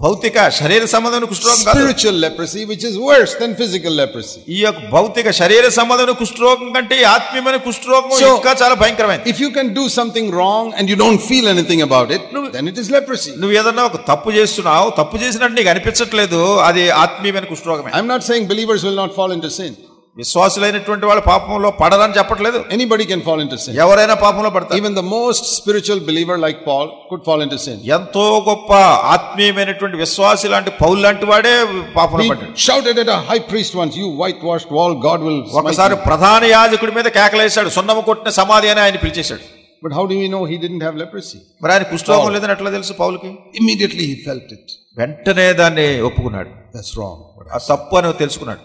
భౌతిక శరీర సంబంధమైన కుష్ఠరోగం కాదు Spiritual leprosy, which is worse than physical leprosy. ఈ యొక్క భౌతిక శరీర సంబంధమైన కుష్ఠరోగం కంటే ఈ ఆత్మీయమైన కుష్ఠరోగం So- ఇంకా చాలా భయంకరమైనది If you can do something wrong and you don't feel anything about it, then it is leprosy. నువ్వు ఏదన్నా ఒక తప్పు చేస్తున్నావు తప్పు చేసినట్టు నీకు అనిపించట్లేదు అది ఆత్మీయమైన కుష్ఠరోగమే I'm not saying believers will not fall into sin. విశ్వాసులైనటువంటి వాళ్ళు పాపంలో పడదని చెప్పట్లేదు. Anybody can fall into sin ఎవరైనా పాపంలో పడతారు. Even the most spiritual believer like Paul could fall into sin ఎంతో గొప్ప ఆత్మీయమైనటువంటి విశ్వాసి లాంటి పౌల్ లాంటి వాడే పాపం shout at high once you whitewash wall God will ఒకసారి ప్రధాన యాజకుడి మీద కేకలేశాడు. సున్నమ కొట్టిన సమాధి అని ఆయన పిలిచేశాడు. But how do you know he didn't have leprosy మరి ఆయన కుష్ఠరోగం లేదని ఎట్లా తెలుసు పౌల్కి? ఇమీడియట్లీ హీ ఫెల్ట్ ఇట్ వెంటనే దాన్ని ఒప్పుకున్నాడు. దట్స్ రాంగ్ ఆ తప్పు అని తెలుసుకున్నాడు.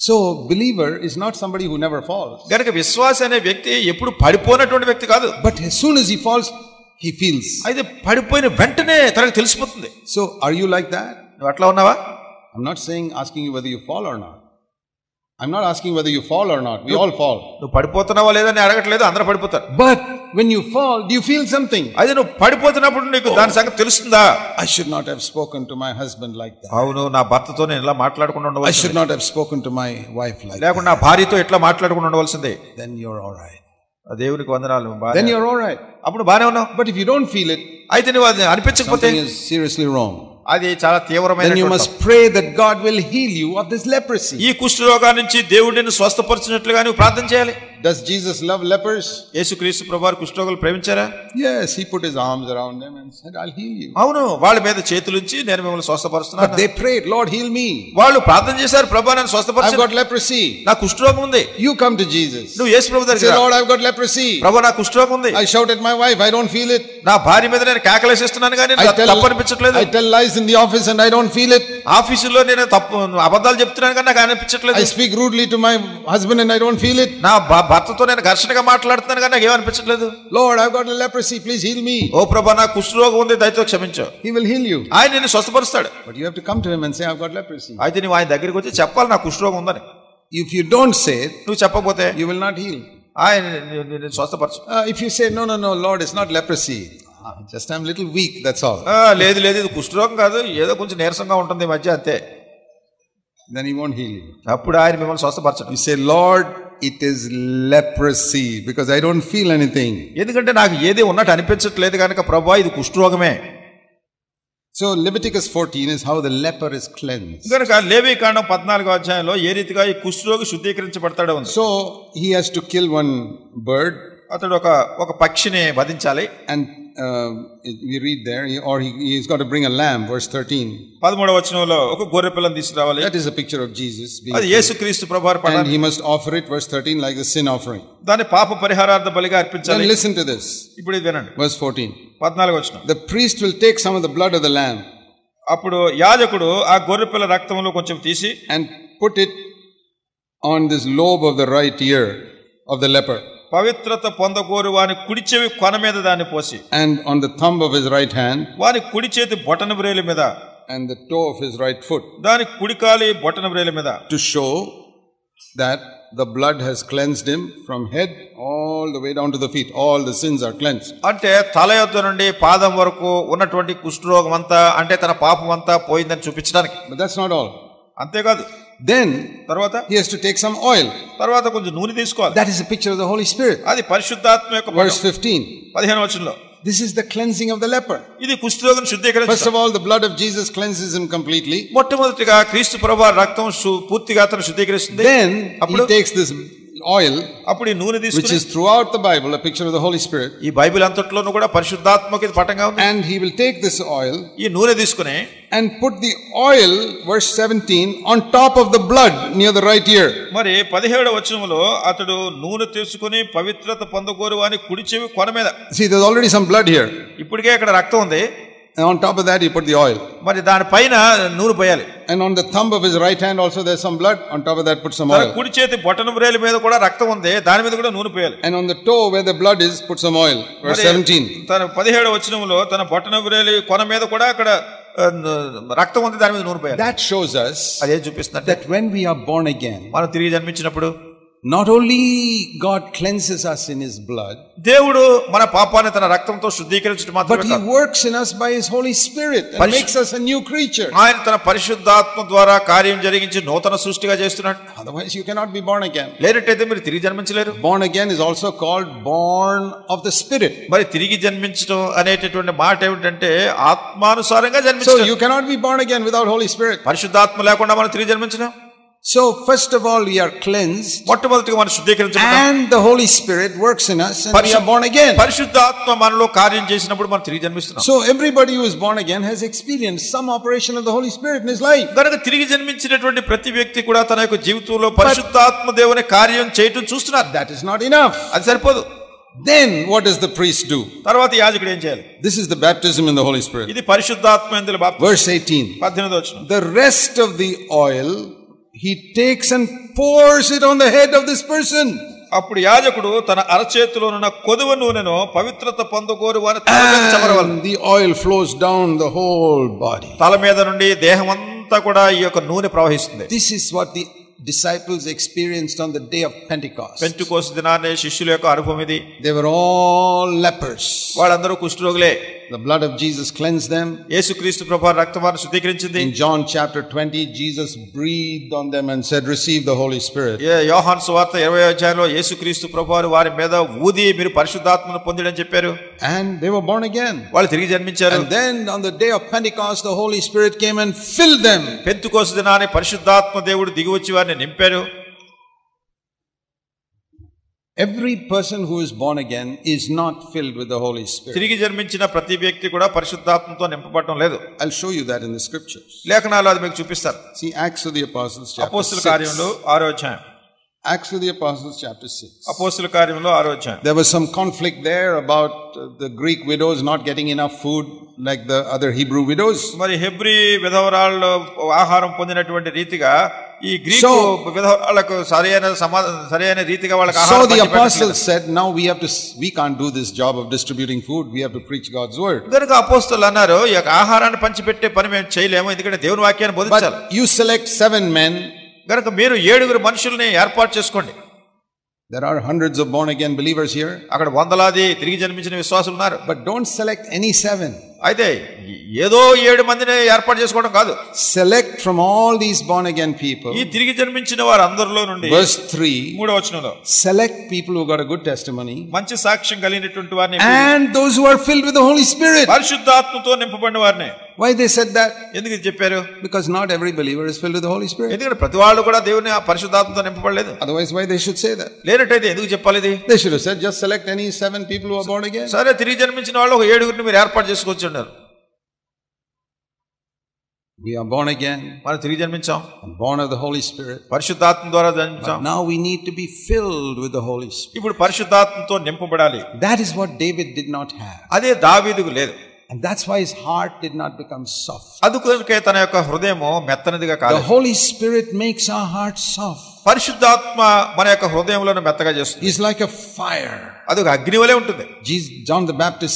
So, believer is not somebody who never falls. గనుక విశ్వాసి అనే వ్యక్తి ఎప్పుడు పడిపోయినటువంటి వ్యక్తి కాదు But as soon as he falls, he feels. అయితే పడిపోయిన వెంటనే తనకు తెలిసిపోతుంది So, are you like that? నువ్వు అట్లా ఉన్నావా I'm not saying asking you whether you fall or not. I'm not asking whether you fall or not. We all fall. నువ్వు పడిపోతున్నావా లేదని అడగట్లేదు అందరూ పడిపోతారు But when you fall, do you feel something? అయితే నువ్వు పడిపోతున్నప్పుడు నీకు దాని సంగతి తెలుస్తుందా I should not have spoken to my husband like that. అవును నా భర్తతో నేను ఇలా మాట్లాడకుండా I ఉండవలసిందే should not have spoken to my wife like that. లేకుండా నా భార్యతో ఎట్లా మాట్లాడకుండా ఉండవలసిందే Then you're all right. ఆ దేవునికి వందనాలు Then you're all right. అప్పుడు బానే ఉన్నావు But if you don't feel it, అయితే నువ్వు అది అనిపించకపోతే seriously wrong. అది చాలా తీవ్రమైన you must pray that God will heal you of this leprosy ఈ కుష్ఠ రోగా నుంచి దేవుడిని స్వస్థపరిచినట్లుగా నువ్వు ప్రార్థన చేయాలి. Does Jesus love lepers? యేసుక్రీస్తు ప్రభు కుష్ఠరోగులు ప్రేమించారా Yes, he put his arms around them and said, I'll heal you. అవును వాళ్ళ మీద చేతులుంచి నేను మిమ్మల్ని But స్వస్థపరుస్తున్నాను they prayed, Lord, heal me. వాళ్ళు ప్రార్థన చేశారు ప్రభా నన్ను I've స్వస్థపరచు got leprosy. నా కుష్ఠరోగం ఉంది You come to Jesus. నువ్వు యేసు ప్రభు Say, దగ్గర రా. Lord, I've got leprosy. ప్రభు నా కుష్ఠరోగం ఉంది I shout at my wife, I don't feel it. నా భార్య మీద నేను కేకలేసిస్తున్నాను కానీ I నాకు tell, తప్పు అనిపించట్లేదు I tell lies in the office and I don't feel it. ఆఫీసులో నేను తప్పు అబద్ధాలు చెప్తున్నాను కానీ నాకు అనిపించట్లేదు I speak rudely to my husband and I don't feel it. నా భ- భర్తతో నేను ఘర్షణగా మాట్లాడుతున్నాను కానీ నాకు ఏమనిపించట్లేదు Lord I got leprosy please heal me ఓ ప్రభా నా కుష్ఠ రోగం ఉంది దయతో క్షమించు. He will heal you I నిన్ను స్వస్థపరుస్తాడు. But you have to come to him and say I got leprosy అయితే నువ్వు ఆయన దగ్గరికి వచ్చి చెప్పాలి నా కుష్ఠ రోగం ఉందని. ఇఫ్ యు డోంట్ సే నువ్వు చెప్పకపోతే you will not heal I నిన్ను స్వస్థపరచు. If you say no no no Lord is not leprosy just I'm little weak that's all లేదు లేదు ఇది కుష్ఠ రోగం కాదు ఏదో కొంచెం నీరసంగా ఉంటుంది ఈ మధ్య అంతే. దెన్ యూ వాంట్ హీల్ అప్పుడు ఆయన మిమ్మల్ని స్వస్థపరచడం. Is a Lord it is leprosy because I don't feel anything ఎందుకంటే నాకు ఏది ఉన్నట్టు అనిపించట్లేదు కనుక ప్రభు ఇది కుష్ఠరోగమే. So Leviticus fourteen is how the leper is cleansed కనుక లేవి కాండం పద్నాలుగో అధ్యాయంలో ఏ రీతిగా ఈ కుష్ఠరోగి శుద్ధీకరించబడతాడు so he has to kill one bird అతడు ఒక ఒక పక్షిని వధించాలి. And uh, we read there, he- or he, he's got to bring a lamb, verse 13. పదమూడవ వచనంలో ఒక గొర్రె పిల్లని తీసుకురావాలి That is a picture of Jesus. Being అది యేసుక్రీస్తు ప్రభావ and he must offer it, verse 13, like the sin offering. దాన్ని పాప పరిహారార్థ బలిగా Then అర్పించాలి listen to this, ఇప్పుడు ఇది వినండి verse 14. పద్నాలుగు వచనం The priest will take some of the blood of the lamb అప్పుడు యాజకుడు ఆ గొర్రె పిల్ల రక్తంలో కొంచెం తీసి and put it on this lobe of the right ear of the leper పవిత్రత పొందగోరు వాని కుడి చెవి కొన మీద దాన్ని పోసి and on the thumb of his right hand వాని కుడి చేతి బొటన బ్రేలు మీద and the toe of his right foot దాని కుడి కాలి బొటన బ్రేలు మీద to show that the blood has cleansed him from head all the way down to the feet. All the sins are cleansed. అంటే తల యొద్ద నుండి పాదం వరకు ఉన్నటువంటి కుష్ఠరోగం అంతా అంటే తన పాపం అంతా పోయిందని చూపించడానికి that's not all. అంతేకాదు Then తర్వాత he has to take some oil. తర్వాత కొంచెం నూనె తీసుకోవాలి That is a picture of the Holy Spirit. అది పరిశుద్ధాత్మ యొక్క Verse 15. పదిహేను వచనంలో This is the cleansing of the leper. ఇది కుష్ఠరోగం First శుద్ధీకరించడం of all, the blood of Jesus cleanses him completely. మొట్టమొదటిగా క్రీస్తు ప్రభు రక్తం శు- పూర్తిగా అతను శుద్ధీకరిస్తుంది Then he అప్పుడు- takes this oil, అప్పుడు ఈ నూనె which తీసుకుని is throughout the Bible a picture of the Holy Spirit, ఈ బైబిల్ అంతట్లోనూ కూడా పరిశుద్ధాత్మకి పటంగా ఉంది and he will take this oil ఈ నూనె తీసుకుని and put the oil, verse 17, on top of the blood near the right ear. మరి పదిహేడు వచనంలో అతడు నూనె తీసుకుని పవిత్రత పొందగోరు అని కుడి చెవి కొన మీద See, there's already some blood here. ఇప్పటికే ఇక్కడ రక్తం ఉంది And on top of that, he put the oil. మరి దానిపైన నూనె పోయాలి And on the thumb of his right hand also there's some blood. On top of that, put some తన oil. కుడి చేతి బొటన బ్రేలు మీద కూడా రక్తం ఉంది దాని మీద కూడా నూనె పోయాలి And on the toe where the blood is, put some oil. Verse మరి 17. తన పదిహేడు వచనంలో తన బొటన బ్రేలు కొన మీద కూడా అక్కడ ఆ, న- రక్తం ఉంది దాని మీద నూనె పోయాలి That shows us అదే చూపిస్తుందంటే that when we are born again, మనం తిరిగి జన్మించినప్పుడు not only God cleanses us in His blood, దేవుడు మన పాపాన్ని తన రక్తంతో శుద్ధీకరించడం but మాత్రమే He కాదు. works in us by His Holy Spirit and Parish- makes us a new creature. ఆయన తన పరిశుద్ధాత్మ ద్వారా కార్యం జరిగించి నూతన సృష్టిగా చేస్తున్నాడు Otherwise, you cannot be born again. లేనట్టయితే మీరు తిరిగి జన్మించలేరు Born again is also called born of the Spirit. మరి తిరిగి జన్మించడం అనేటటువంటి మాట ఏమిటంటే ఆత్మానుసారంగా So జన్మించడం you cannot be born again without Holy Spirit. పరిశుద్ధాత్మ లేకుండా మనం తిరిగి జన్మించడం So first of all, we are cleansed మొట్టమొదటిగా మనం శుద్ధీకరించబడ్డాం and the Holy Spirit works in us and we Parishu- are born again. పరిశుద్ధాత్మ మనలో కార్యం చేసినప్పుడు మనం తిరిగి జన్మిస్తున్నాం So everybody who is born again has experienced some operation of the Holy Spirit in his life. కనుక తిరిగి జన్మించినటువంటి ప్రతి వ్యక్తి కూడా తన యొక్క జీవితంలో పరిశుద్ధాత్మ దేవుని కార్యం చేయటం చూస్తున్నారు That is not enough. అది సరిపోదు Then what does the priest do? తర్వాత యాజకుడు ఏం చేయాలి This is the baptism in the Holy Spirit. ఇది పరిశుద్ధాత్మ ఎందులో బాప్తిసం. Verse 18. పద్దెనిమిది వచ్చిన The rest of the oil He takes and pours it on the head of this person. అప్పుడు యాజకుడు తన అరచేతిలోనున్న కొదువ నూనెను పవిత్రత పొందగోరు వారి the oil flows down the whole body. తల మీద నుండి దేహం అంతా కూడా ఈ యొక్క నూనె ప్రవహిస్తుంది This is what the disciples experienced on the day of Pentecost. పెంచుకోసు దినాన్ని శిష్యుల యొక్క అనుభవం ఇది They were all lepers. వాళ్ళందరూ కుష్ఠరోగులే The blood of Jesus cleansed them. యేసుక్రీస్తు ప్రభు రక్తవాన్ని శుద్ధీకరించింది In John chapter 20, Jesus breathed on them and said, Receive the Holy Spirit. ఏ యోహాన్ సువార్త ఇరవై అధ్యాయంలో యేసుక్రీస్తు ప్రభు వారు మీద ఊది మీరు పరిశుద్ధాత్మను పొందిడని చెప్పారు And they were born again. వాళ్ళు తిరిగి జన్మించారు And then on the day of Pentecost, the Holy Spirit came and filled them. Pentecost దినాన్ని పరిశుద్ధాత్మ దేవుడు దిగి వచ్చి వారిని నింపారు Every person who is born again is not filled with the Holy Spirit. తిరిగి జన్మించిన ప్రతి వ్యక్తి కూడా పరిశుద్ధాత్మతో నింపబడటం లేదు I'll show you that in the scriptures. లేఖనాలు అది మీకు చూపిస్తారు See, Acts of the Apostles, chapter అపోస్తుల 6. కార్యంలో ఆరో అధ్యాయం Acts of the Apostles, chapter 6. అపోస్తుల కార్యంలో ఆరో అధ్యాయం There was some conflict there about uh, the Greek widows not getting enough food like the other Hebrew widows. మరి హెబ్రి విధవరాళ్ళు ఆహారం పొందినటువంటి రీతిగా ఈ గ్రీకు విధవరాలకు సరైన సమాధానం సరైన రీతిగా వాళ్ళకి ఆహారం so the apostles said now we have to we can't do this job of distributing food we have to preach God's word దానికి అపోస్టిల్ అన్నారు ఈ యొక్క ఆహారాన్ని పంచిపెట్టే పని మేము చేయలేము. ఎందుకంటే దేవుని వాక్యాన్ని బోధించాలి. You select 7 men. గనుక మీరు ఏడుగురు మనుషుల్ని ఏర్పాటు చేసుకోండి. There are hundreds of born again believers here అక్కడ వందలాది తిరిగి జన్మించిన విశ్వాసులు ఉన్నారు. బట్ డోంట్ సెలెక్ట్ ఎనీ 7 అయితే ఏదో ఏడు మందిని ఏర్పాటు చేసుకోవడం కాదు Select from all these born again people. ఈ తిరిగి జన్మించిన వారందరిలో నుండి Verse 3 మూడో వచనంలో select people who got a good testimony మంచి సాక్ష్యం కలిగినటువంటి వారిని and those who are filled with the Holy Spirit. పరిశుద్ధాత్మతో నింపబడిన వారిని Why they said that? ఎందుకు చెప్పారు Because not every believer is filled with the Holy Spirit. ఎందుకంటే ప్రతి వాళ్ళు కూడా దేవుని ఆ పరిశుద్ధాత్మతో నింపబడలేదు Otherwise, why they should say that? లేనట్టయితే ఎందుకు చెప్పాలి should have said, just select any seven people who are born again. సరే తిరిగి జన్మించిన వాళ్ళు ఒక ఏడుగురిని మీరు ఏర్పాటు చేసుకోవచ్చు అన్నారు We are born again, మనం తిరిగి జన్మించాం born of the Holy Spirit. పరిశుద్ధాత్మ ద్వారా జన్మించాం Now we need to be filled with the Holy Spirit. ఇప్పుడు పరిశుద్ధాత్మతో నింపబడాలి That is what David did not have. అదే దావీదుకు లేదు And that's why his heart did not become soft. అందుకే తన యొక్క హృదయము మెత్తనిదిగా The కాదు Holy Spirit makes our heart soft. పరిశుద్ధాత్మ మన యొక్క హృదయంలో మెత్తగా చేస్తుంది. ఇస్ లైక్ ఎ ఫైర్ అది ఒక ఉంటుంది. Gs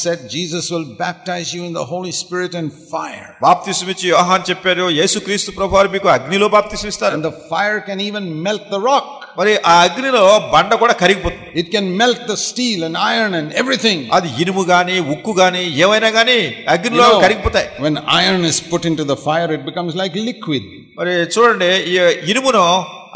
said Jesus will baptize Holy Spirit and fire బాప్తిసం ఇచ్చి యోహాన్ చెప్పారు యేసుక్రీస్తు ప్రభు వారు మీకు అగ్నిలో బాప్తిసం fire can even melt rock మరి ఆ అగ్నిలో బండ కూడా కరిగిపోతుంది. It can melt the steel and iron and everything అది ఇనుము గాని ఉక్కు గాని ఏవైనా గాని అగ్నిలో కరిగిపోతాయి. When iron is put fire like liquid మరి చూడండి ఈ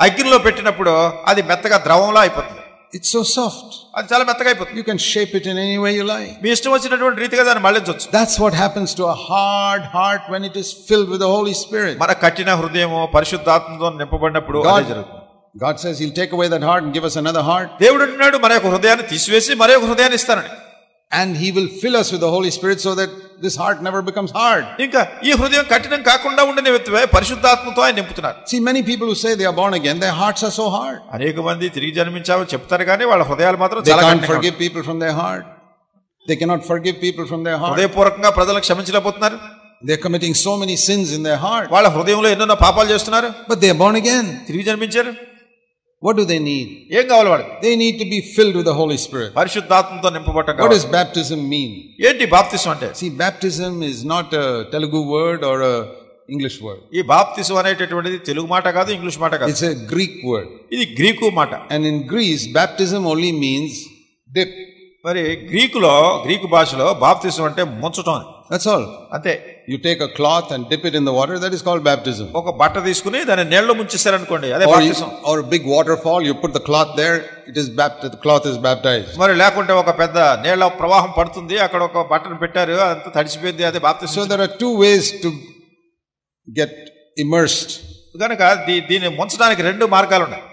అగ్నిలో పెట్టినప్పుడు అది మెత్తగా ద్రవంలా అయిపోతుంది It's so soft. అది చాలా మెత్తగా అయిపోతుంది You can shape it in any way you like. మీ ఇష్టం వచ్చినటువంటి రీతిగా దాన్ని మళ్ళించవచ్చు That's what happens to a hard heart when it is filled with the Holy Spirit. మన కఠిన హృదయము పరిశుద్ధాత్మతో నింపబడినప్పుడు అదే God, జరుగుతుంది God says He'll take away that heart and give us another heart. దేవుడు అంటున్నాడు మన యొక్క హృదయాన్ని తీసివేసి మరి ఒక హృదయాన్ని ఇస్తానని And He will fill us with the Holy Spirit so that this heart never becomes hard. ఇంకా ఈ హృదయం కఠినం కాకుండా ఉండని వ్యక్తివే పరిశుద్ధాత్మతో ఆయన నింపుతున్నారు See, many people who say they are born again, their hearts are so hard. అనేక మంది తిరిగి జన్మించావు చెప్తారు కానీ వాళ్ళ హృదయాలు మాత్రం They చాలా can't కఠినంగా forgive people from their heart. They cannot forgive people from their ఉంటాయి. heart. హృదయపూర్వకంగా ప్రజలకు క్షమించలేకపోతున్నారు They're committing so many sins in their heart. వాళ్ళ హృదయంలో ఎన్నెన్నో పాపాలు చేస్తున్నారు But they are born again. తిరిగి జన్మించారు What do they need? ఏం కావాలి వాడు They need to be filled with the Holy Spirit. పరిశుద్ధాత్మతో నింపబట్ట What does baptism mean? ఏంటి బాప్తిసం అంటే See, baptism is not a Telugu word or a English word. ఈ బాప్తిసం అనేటటువంటిది తెలుగు మాట కాదు ఇంగ్లీష్ మాట కాదు It's a Greek word. ఇది గ్రీకు మాట And in Greece, baptism only means dip. మరి గ్రీకులో గ్రీకు భాషలో బాప్తిసం అంటే ముంచటం అని. దట్స్ ఆల్ అంతే. You take a cloth and dip in the water that is called baptism ఒక బట్ట తీసుకుని దాని నీళ్ళలో ముంచేశారు అనుకోండి అదే baptism or big waterfall you put the cloth there it is baptize cloth is baptize మరి లేకుంటే ఒక పెద్ద నీళ్ళ ప్రవాహం పడుతుంది అక్కడ ఒక బట్టను పెట్టారు అంత తడిసిపోయింది అదే baptism so there are two ways to get immersed కనుక దీన్ని ముంచడానికి రెండు మార్గాలు ఉన్నాయి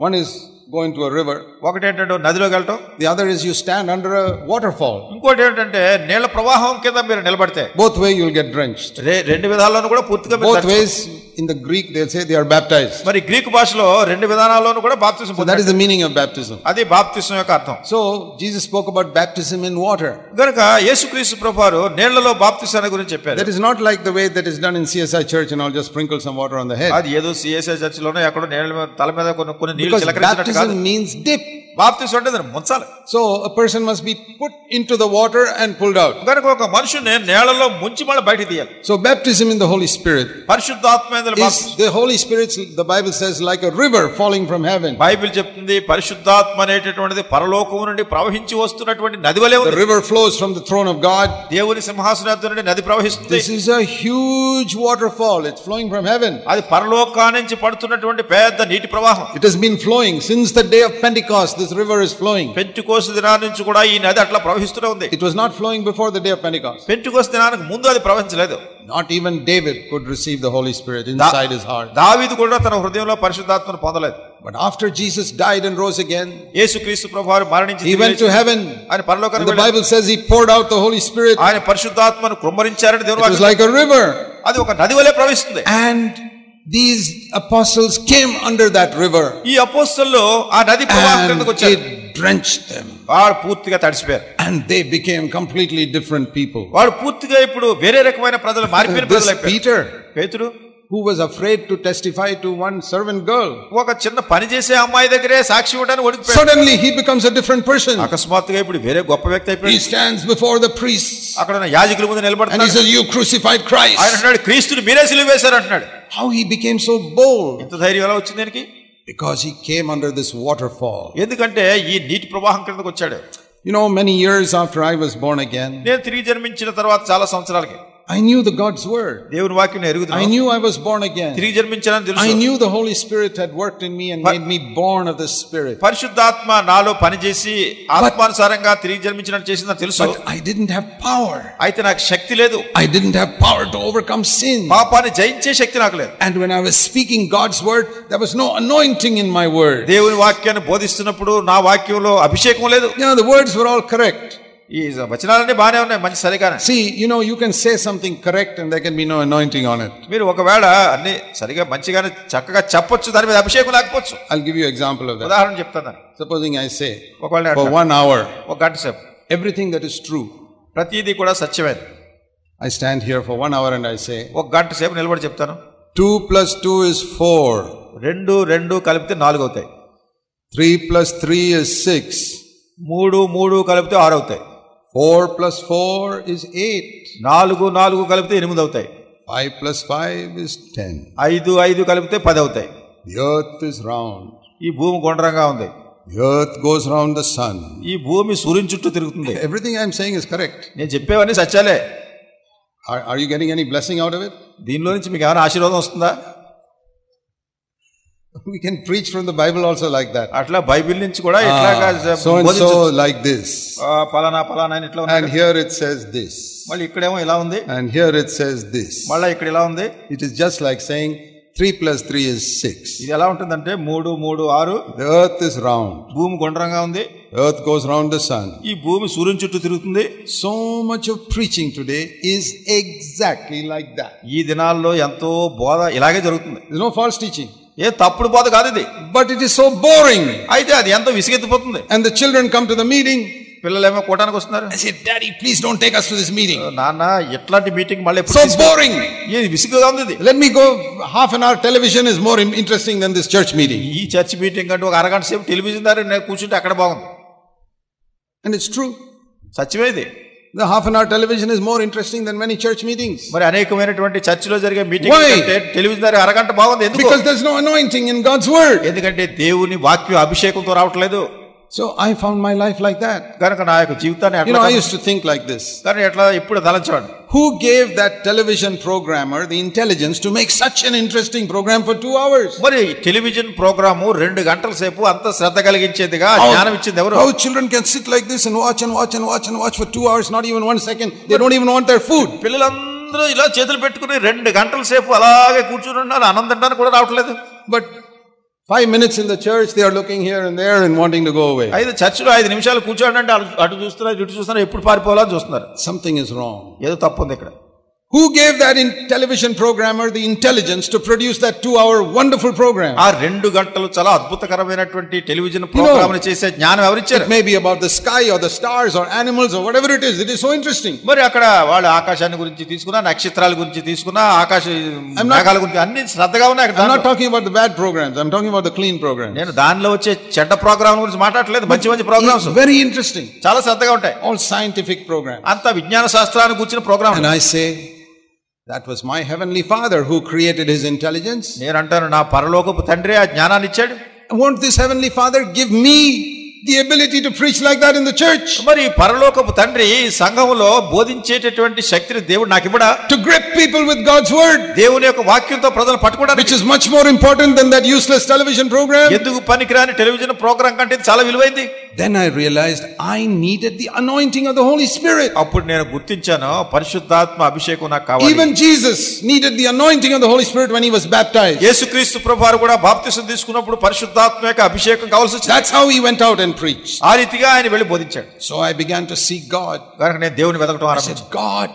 one is going to a river, ఒకటి ఏంటంటే నదిలోకి వెళ్ళటం the other is you stand under a waterfall. ఇంకోటి ఏంటంటే నీళ్ళ ప్రవాహం కింద మీరు నిలబడితే Both way you'll get drenched. రే- రెండు విధాల్లోనూ కూడా పూర్తిగా మీరు Both తడిచి- ways in the Greek they'll say they are baptized. మరి గ్రీకు భాషలో రెండు విధానాల్లోనూ కూడా బాప్తిసం So పొందారు. that is the meaning of baptism. అది బాప్తిసం యొక్క అర్థం So Jesus spoke about baptism in water. గనుక యేసుక్రీస్తు ప్రభువారు నీళ్లలో బాప్తిసాన్ని గురించి చెప్పారు That is not like the way that is done in CSI church and I'll just sprinkle some water on the head. అది ఏదో సిఎస్ఐ చర్చిలోనే ఎక్కడో నీళ్ళ మీద తల మీద కొన్ని కొన్ని నీళ్లు Because చిలకరించినట్టు కాదు ఏదో baptism means dip. బాప్తిసం అంటే దాన్ని ముంచాలి So a person must be put into the water and pulled out. కనుక ఒక మనుషుని నేలలో ముంచి మళ్ళీ బయట తీయాలి So baptism in the Holy Spirit పరిశుద్ధాత్మేంద్ర is the Holy Spirit, the Bible says, like a river falling from heaven. Bible చెప్తుంది పరిశుద్ధాత్మ అనేటటువంటిది పరలోకము నుండి ప్రవహించి వస్తున్నటువంటి నది వలె The ఉంది river flows from the throne of God. దేవుని సింహాసనార్థం నుండి నది ప్రవహిస్తుంది This is a huge waterfall. It's flowing from heaven. అది పరలోకా నుంచి పడుతున్నటువంటి పెద్ద నీటి ప్రవాహం It has been flowing since the day of Pentecost. This river is flowing. పెంచుకోసు దినా నుంచి కూడా ఈ నది అట్లా ప్రవహిస్తూనే ఉంది It was not flowing before the day of Pentecost. పెంచుకోసు దినానికి ముందు అది ప్రవహించలేదు Not even David could receive the Holy Spirit inside his heart. దావీదు కూడా తన హృదయంలో పరిశుద్ధాత్మను పొందలేదు But after Jesus died and rose again, యేసుక్రీస్తు ప్రభువారు మరణించి he went to heaven. ఆయన And పరలోకానికి the. Bible says he poured out the Holy Spirit. ఆయన పరిశుద్ధాత్మను కృమ్మరించారని దేవుని It was వాక్యం like a river. అది ఒక నది వలె ప్రవహిస్తుంది And these apostles came under that river ఈ అపోస్తల్లో ఆ నది ప్రవాహం కిందకు వచ్చారు drenched them. వాడు పూర్తిగా తడిసిపోయారు And they became completely different people. వాడు పూర్తిగా ఇప్పుడు వేరే రకమైన ప్రజలు మారిపోయిన ప్రజలు Peter, పేతుడు who was afraid to testify to one servant girl, ఒక చిన్న పని చేసే అమ్మాయి దగ్గరే సాక్షి ఇవ్వడానికి ఓడిపోయాడు suddenly he becomes a different person. అకస్మాత్తుగా ఇప్పుడు వేరే గొప్ప వ్యక్తి He అయిపోయాడు stands before the priests అక్కడ ఉన్న యాజకుల ముందు and he నిలబడుతున్నాడు says, You crucified ఆయన Christ. అంటున్నాడు క్రీస్తుని మీరే సిలువ వేశారు అంటున్నాడు How he became so bold? ఎంత ధైర్యం ఎలా వచ్చింది దీనికి Because he came under this waterfall. ఎందుకంటే ఈ నీటి ప్రవాహం కిందకు వచ్చాడు You know, many years after I was born again, నేను తిరిగి జన్మించిన తర్వాత చాలా సంవత్సరాలకి I knew the God's word. దేవుని వాక్యం I ఎరుగుతున్నాను knew I was born again. తిరిగి జన్మించానని I తెలుసు knew the Holy Spirit had worked in me and But- made me born of the Spirit. పరిశుద్ధాత్మ నాలో పనిచేసి ఆత్మానుసారంగా తిరిగి జన్మించినట్టు చేసిందని తెలుసు But I didn't have power. అయితే నాకు శక్తి లేదు I didn't have power to overcome sin. పాపాన్ని జయించే శక్తి నాకు లేదు And when I was speaking God's word, there was no anointing in my word. దేవుని వాక్యాన్ని బోధిస్తున్నప్పుడు నా వాక్యంలో అభిషేకం లేదు You know, the words were all correct. ఈ వచనాలన్నీ బాగానే ఉన్నాయి మంచి సరిగా see you know you can say something correct and there can be no anointing on it మీరు ఒకవేళ అన్ని సరిగా మంచిగానే చక్కగా చెప్పొచ్చు దాని మీద అభిషేకం లేకపోవచ్చు. ఐ గివ్ యు ఎగ్జాంపుల్ ఉదాహరణ చెప్తాను. సపోజింగ్ ఐ సే ఒకవేళ వన్ అవర్ ఒక గంట సేపు. ఎవ్రీథింగ్ దట్ ఇస్ ట్రూ ప్రతిదీ కూడా సత్యమే I stand here for one hour and I say ఒక గంట సేపు నిలబడి చెప్తాను. Two plus two is four రెండు రెండు కలిపితే నాలుగు అవుతాయి. 3 ప్లస్ త్రీ ఇస్ సిక్స్ మూడు మూడు కలిపితే ఆరు అవుతాయి. Four plus four is eight నాలుగు నాలుగు కలిపితే ఎనిమిది అవుతాయి. Five plus five is ten ఐదు ఐదు కలిపితే పది అవుతాయి. ఎర్త్ ఇస్ రౌండ్ ఈ భూమి కొండరంగా ఉంది. Earth goes round the sun ఈ భూమి సూర్యుని చుట్టూ తిరుగుతుంది. Everything I'm saying is correct నేను చెప్పేవన్నీ సత్యాలే. Are you getting any blessing out of దీనిలో నుంచి మీకు ఏమైనా ఆశీర్వాదం వస్తుందా? We can preach from the Bible also like that. అట్లా బైబిల్ నుంచి కూడా ఇట్లాగా so and so like this. పలానా పలానా ఇట్లా And here it says this. మళ్ళీ ఇక్కడేమో ఇలా ఉంది And here it says this. మళ్ళీ ఇక్కడ ఇలా ఉంది It is just like saying 3 plus 3 is 6. ఇది ఎలా ఉంటుందంటే మూడు మూడు ఆరు The earth is round. భూమి గుండ్రంగా ఉంది earth goes round the sun. ఈ భూమి సూర్యుని చుట్టూ తిరుగుతుంది So much of preaching today is exactly like that. ఈ దినాల్లో ఎంతో బోధ ఇలాగే జరుగుతుంది no false teaching. ఏ తప్పుడు పోదు కాదు ఇది. But it is so boring అయితే అది ఎంతో విసిగెత్తిపోతుంది. And the children come to the meeting పిల్లలు ఏమో కూటానికి వస్తున్నారు. I said daddy please don't take us to this meeting. నాన్న ఎట్లాంటి మీటింగ్ మళ్ళీ సో బోరింగ్ ఇది విసుగుగా ఉంది let me go half an hour television is more interesting than this church meeting ఈ చర్చ్ మీటింగ్ అంటే ఒక అరగంట సేపు టెలివిజన్ దారి నేను కూర్చుంటే అక్కడ బాగుంది. అండ్ ఇట్స్ ట్రూ సత్యమే ఇది. The half an hour television is more interesting than many church meetings. మరి అనేకమైనటువంటి చర్చిలో జరిగే మీటింగ్ Why? కంటే టెలివిజన్ ద్వారా అరగంట బాగుంది ఎందుకు Because there's no anointing in God's word. ఎందుకంటే దేవుని వాక్యం అభిషేకంతో రావట్లేదు So I found my life like that. కనుక నా యొక్క జీవితాన్ని You అట్లా know, I కాదు. used to think like this. కానీ ఎట్లా ఇప్పుడు తలంచాడు Who gave that television programmer the intelligence to make such an interesting program for two hours? మరి టెలివిజన్ ప్రోగ్రాము రెండు గంటల సేపు అంత శ్రద్ధ కలిగించేదిగా జ్ఞానం ఇచ్చింది ఎవరు how children can sit like this and watch and watch and watch and watch for two hours, not even one second. They don't even want their food. పిల్లలందరూ ఇలా చేతులు పెట్టుకుని రెండు గంటల సేపు అలాగే కూర్చుని ఉన్నారు అన్నం తినడానికి కూడా రావట్లేదు But five minutes in the church, they are looking here and there and wanting to go away. ఐదు చర్చిలో ఐదు నిమిషాలు కూర్చోండి అంటే అటు- చూస్తున్నారు ఇటు చూస్తున్నారు ఎప్పుడు పారిపోవాలని చూస్తున్నారు Something is wrong. ఏదో తప్పు ఉంది ఇక్కడ Who gave that in television programmer the intelligence to produce that two hour wonderful program? ఆ రెండు గంటలు చాలా అద్భుతకరమైనటువంటి టెలివిజన్ ప్రోగ్రామ్ చేసే జ్ఞానం ఎవరిచ్చారు It may be about the sky or the stars or animals or whatever it is. It is so interesting. మరి అక్కడ వాళ్ళు ఆకాశాన్ని గురించి తీసుకున్నా నక్షత్రాల గురించి తీసుకున్నా ఆకాశ not- మేఘాల గురించి అన్ని శ్రద్ధగా ఉన్నాయి అక్కడ I'm not దాంట్లో. talking about the bad programs. I'm talking about the clean programs. నేను దానిలో వచ్చే చెడ్డ ప్రోగ్రామ్ గురించి మాట్లాడలేదు మంచి మంచి ప్రోగ్రామ్స్ It's very interesting. చాలా శ్రద్ధగా ఉంటాయి All scientific programs. అంత విజ్ఞాన శాస్త్రాన్ని కూర్చిన programme And I say, that was my heavenly father who created his intelligence. నేను అంటాను నా పరలోకపు తండ్రి ఆ జ్ఞానాన్ని ఇచ్చాడు Won't this heavenly father give me the ability to preach like that in the church? మరి పరలోకపు తండ్రి సంఘంలో బోధించేటటువంటి శక్తిని దేవుడు నాకు ఇవ్వడా To grip people with God's word, దేవుని యొక్క వాక్యంతో ప్రజలు which పట్టుకోవడానికి is much more important than that useless television program. ఎందుకు పనికిరాని టెలివిజన్ ప్రోగ్రాం కంటే ఇది చాలా విలువైంది Then I realized I needed the anointing of the Holy Spirit. అప్పుడు నేను గుర్తించాను పరిశుద్ధాత్మ అభిషేకం నాకు కావాలి Even Jesus needed the anointing of the Holy Spirit when he was baptized. యేసుక్రీస్తు ప్రభువారు కూడా బాప్తిసం తీసుకున్నప్పుడు పరిశుద్ధాత్మ యొక్క అభిషేకం కావాల్సి వచ్చింది That's how he went out and preached. ఆ రీతిగా ఆయన వెళ్ళి బోధించాడు So I began to seek God. కనుక నేను దేవుని వెతకటం I ఆరంభించాను said, God,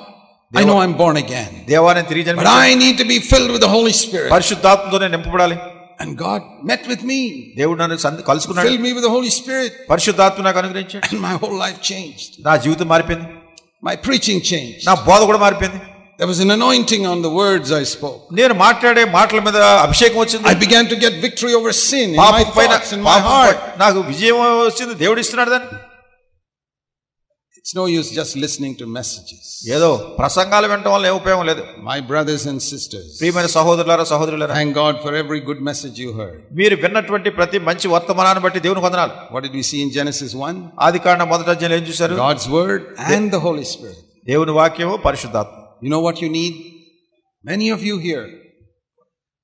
I know I'm born again, దేవాన్ని తిరిగి but జన్మించాను. I need to be filled with the Holy Spirit. పరిశుద్ధాత్మతో నేను నింపబడాలి And God met with me, దేవుడు నన్ను సంద- కలుసుకున్నాడు filled me with the Holy Spirit, పరిశుద్ధాత్మ నాకు అనుగ్రహించాడు and my whole life changed. నా జీవితం మారిపోయింది My preaching changed. నా బోధ కూడా మారిపోయింది There was an anointing on the words I spoke. నేను మాట్లాడే మాటల మీద అభిషేకం వచ్చింది I began to get victory over sin in my పాపం పైన thoughts, in my పాపం heart. పై- నాకు విజయం వచ్చింది దేవుడు ఇస్తున్నాడు దాన్ని It's no use just listening to messages. ఏదో ప్రసంగాలు వినటం వల్ల ఏ ఉపయోగం లేదు My brothers and sisters, ప్రియమైన సహోదరులారా సహోదరులారా thank God for every good message you heard. మీరు విన్నటువంటి ప్రతి మంచి వర్తమానాన్ని బట్టి దేవుని వందనాలు What did we see in Genesis 1? ఆది కాండ మొదట అధ్యాయంలో ఏం చూశారు God's word and the Holy Spirit. దేవుని వాక్యము పరిశుద్ధాత్మ You know what you need? Many of you here,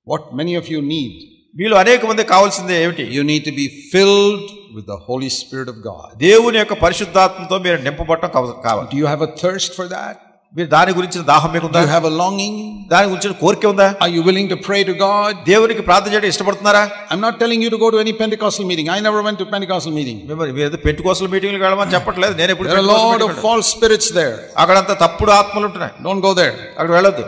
what many of you need, మీలో అనేక మంది కావాల్సింది ఏమిటి you need to be filled with the Holy Spirit of God. దేవుని యొక్క పరిశుద్ధాత్మతో మీరు నింపబడటం కావ- కావాలి Do you have a thirst for that? మీరు దాని గురించి దాహం మీకు ఉందా? హావ్ అ లాంగింగ్ దాని గురించి కోరిక ఉందా? I you willing to pray to God దేవునికి ప్రార్థన చేయడం ఇష్టపడుతున్నారా? I am not telling you to go to any Pentecostal meeting I never went to Pentecostal meeting మేము ఏది పెంటెకోస్టల్ మీటింగ్లకు వెళ్ళమని చెప్పట్లేదు. నేను ఎప్పుడు there lot of false spirits there అక్కడ తప్పుడు ఆత్మలు ఉంటాయి డోంట్ గో దేర్ అక్కడ వెళ్ళొద్దు.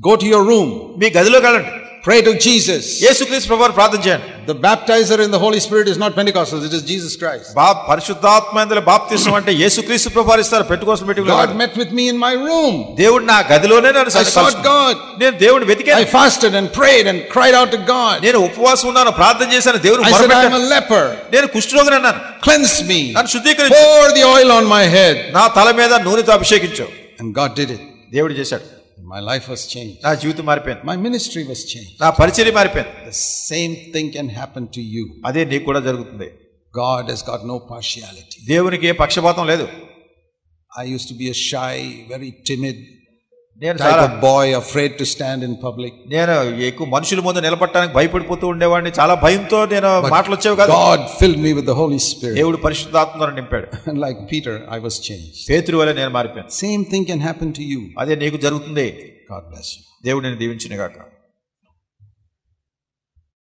గో టు యువర్ రూమ్ మీ గదిలోకి వెళ్ళండి. Pray to Jesus. యేసుక్రీస్తు ప్రభు ప్రార్థన చేయండి The baptizer in the Holy Spirit is not Pentecostals, it is Jesus Christ. బా పరిశుద్ధాత్మ బాప్తిసం అంటే యేసుక్రీస్తు ప్రభు ఇస్తారు పెట్టుకోసం meeting God met with me in my room. దేవుడు నా గదిలోనే నన్ను I sought కలుసుకున్నాడు. God. నేను దేవుడిని I వెతికాను fasted and prayed and cried out to God. నేను ఉపవాసం ఉన్నాను ప్రార్థన చేశాను దేవుడు I said, I'm మొరపెట్టాను a leper. నేను కుష్ఠరోగిని అన్నాను Cleanse me. నన్ను శుద్ధీకరించు Pour the oil on my head. నా తల మీద నూనెతో అభిషేకించు And God did it. దేవుడు చేశాడు My life was changed. నా జీవితం మారిపోయింది My ministry was changed. నా పరిచర్య మారిపోయింది The same thing can happen to you. అదే నీకు కూడా జరుగుతుంది God has got no partiality. దేవునికి ఏ పక్షపాతం లేదు I used to be a shy, very timid నేను చాలా boy afraid to stand in public నేను ఎక్కువ మనుషుల ముందు నిలబడటానికి భయపడిపోతూ ఉండేవాడిని. చాలా భయంతో నేను మాటలు వచ్చేవి కాదు. ఫిల్ మీ విత్ ద దేవుడు పరిశుద్ధ ఆత్మ ద్వారా నింపాడు. Like Peter I was change పేతురు వల్ల నేను మారిపోయాను. Same thing can happen to you అదే నీకు జరుగుతుంది. గాడ్ బ్లెస్ యు దేవుడు నిన్ను దీవించునే గాక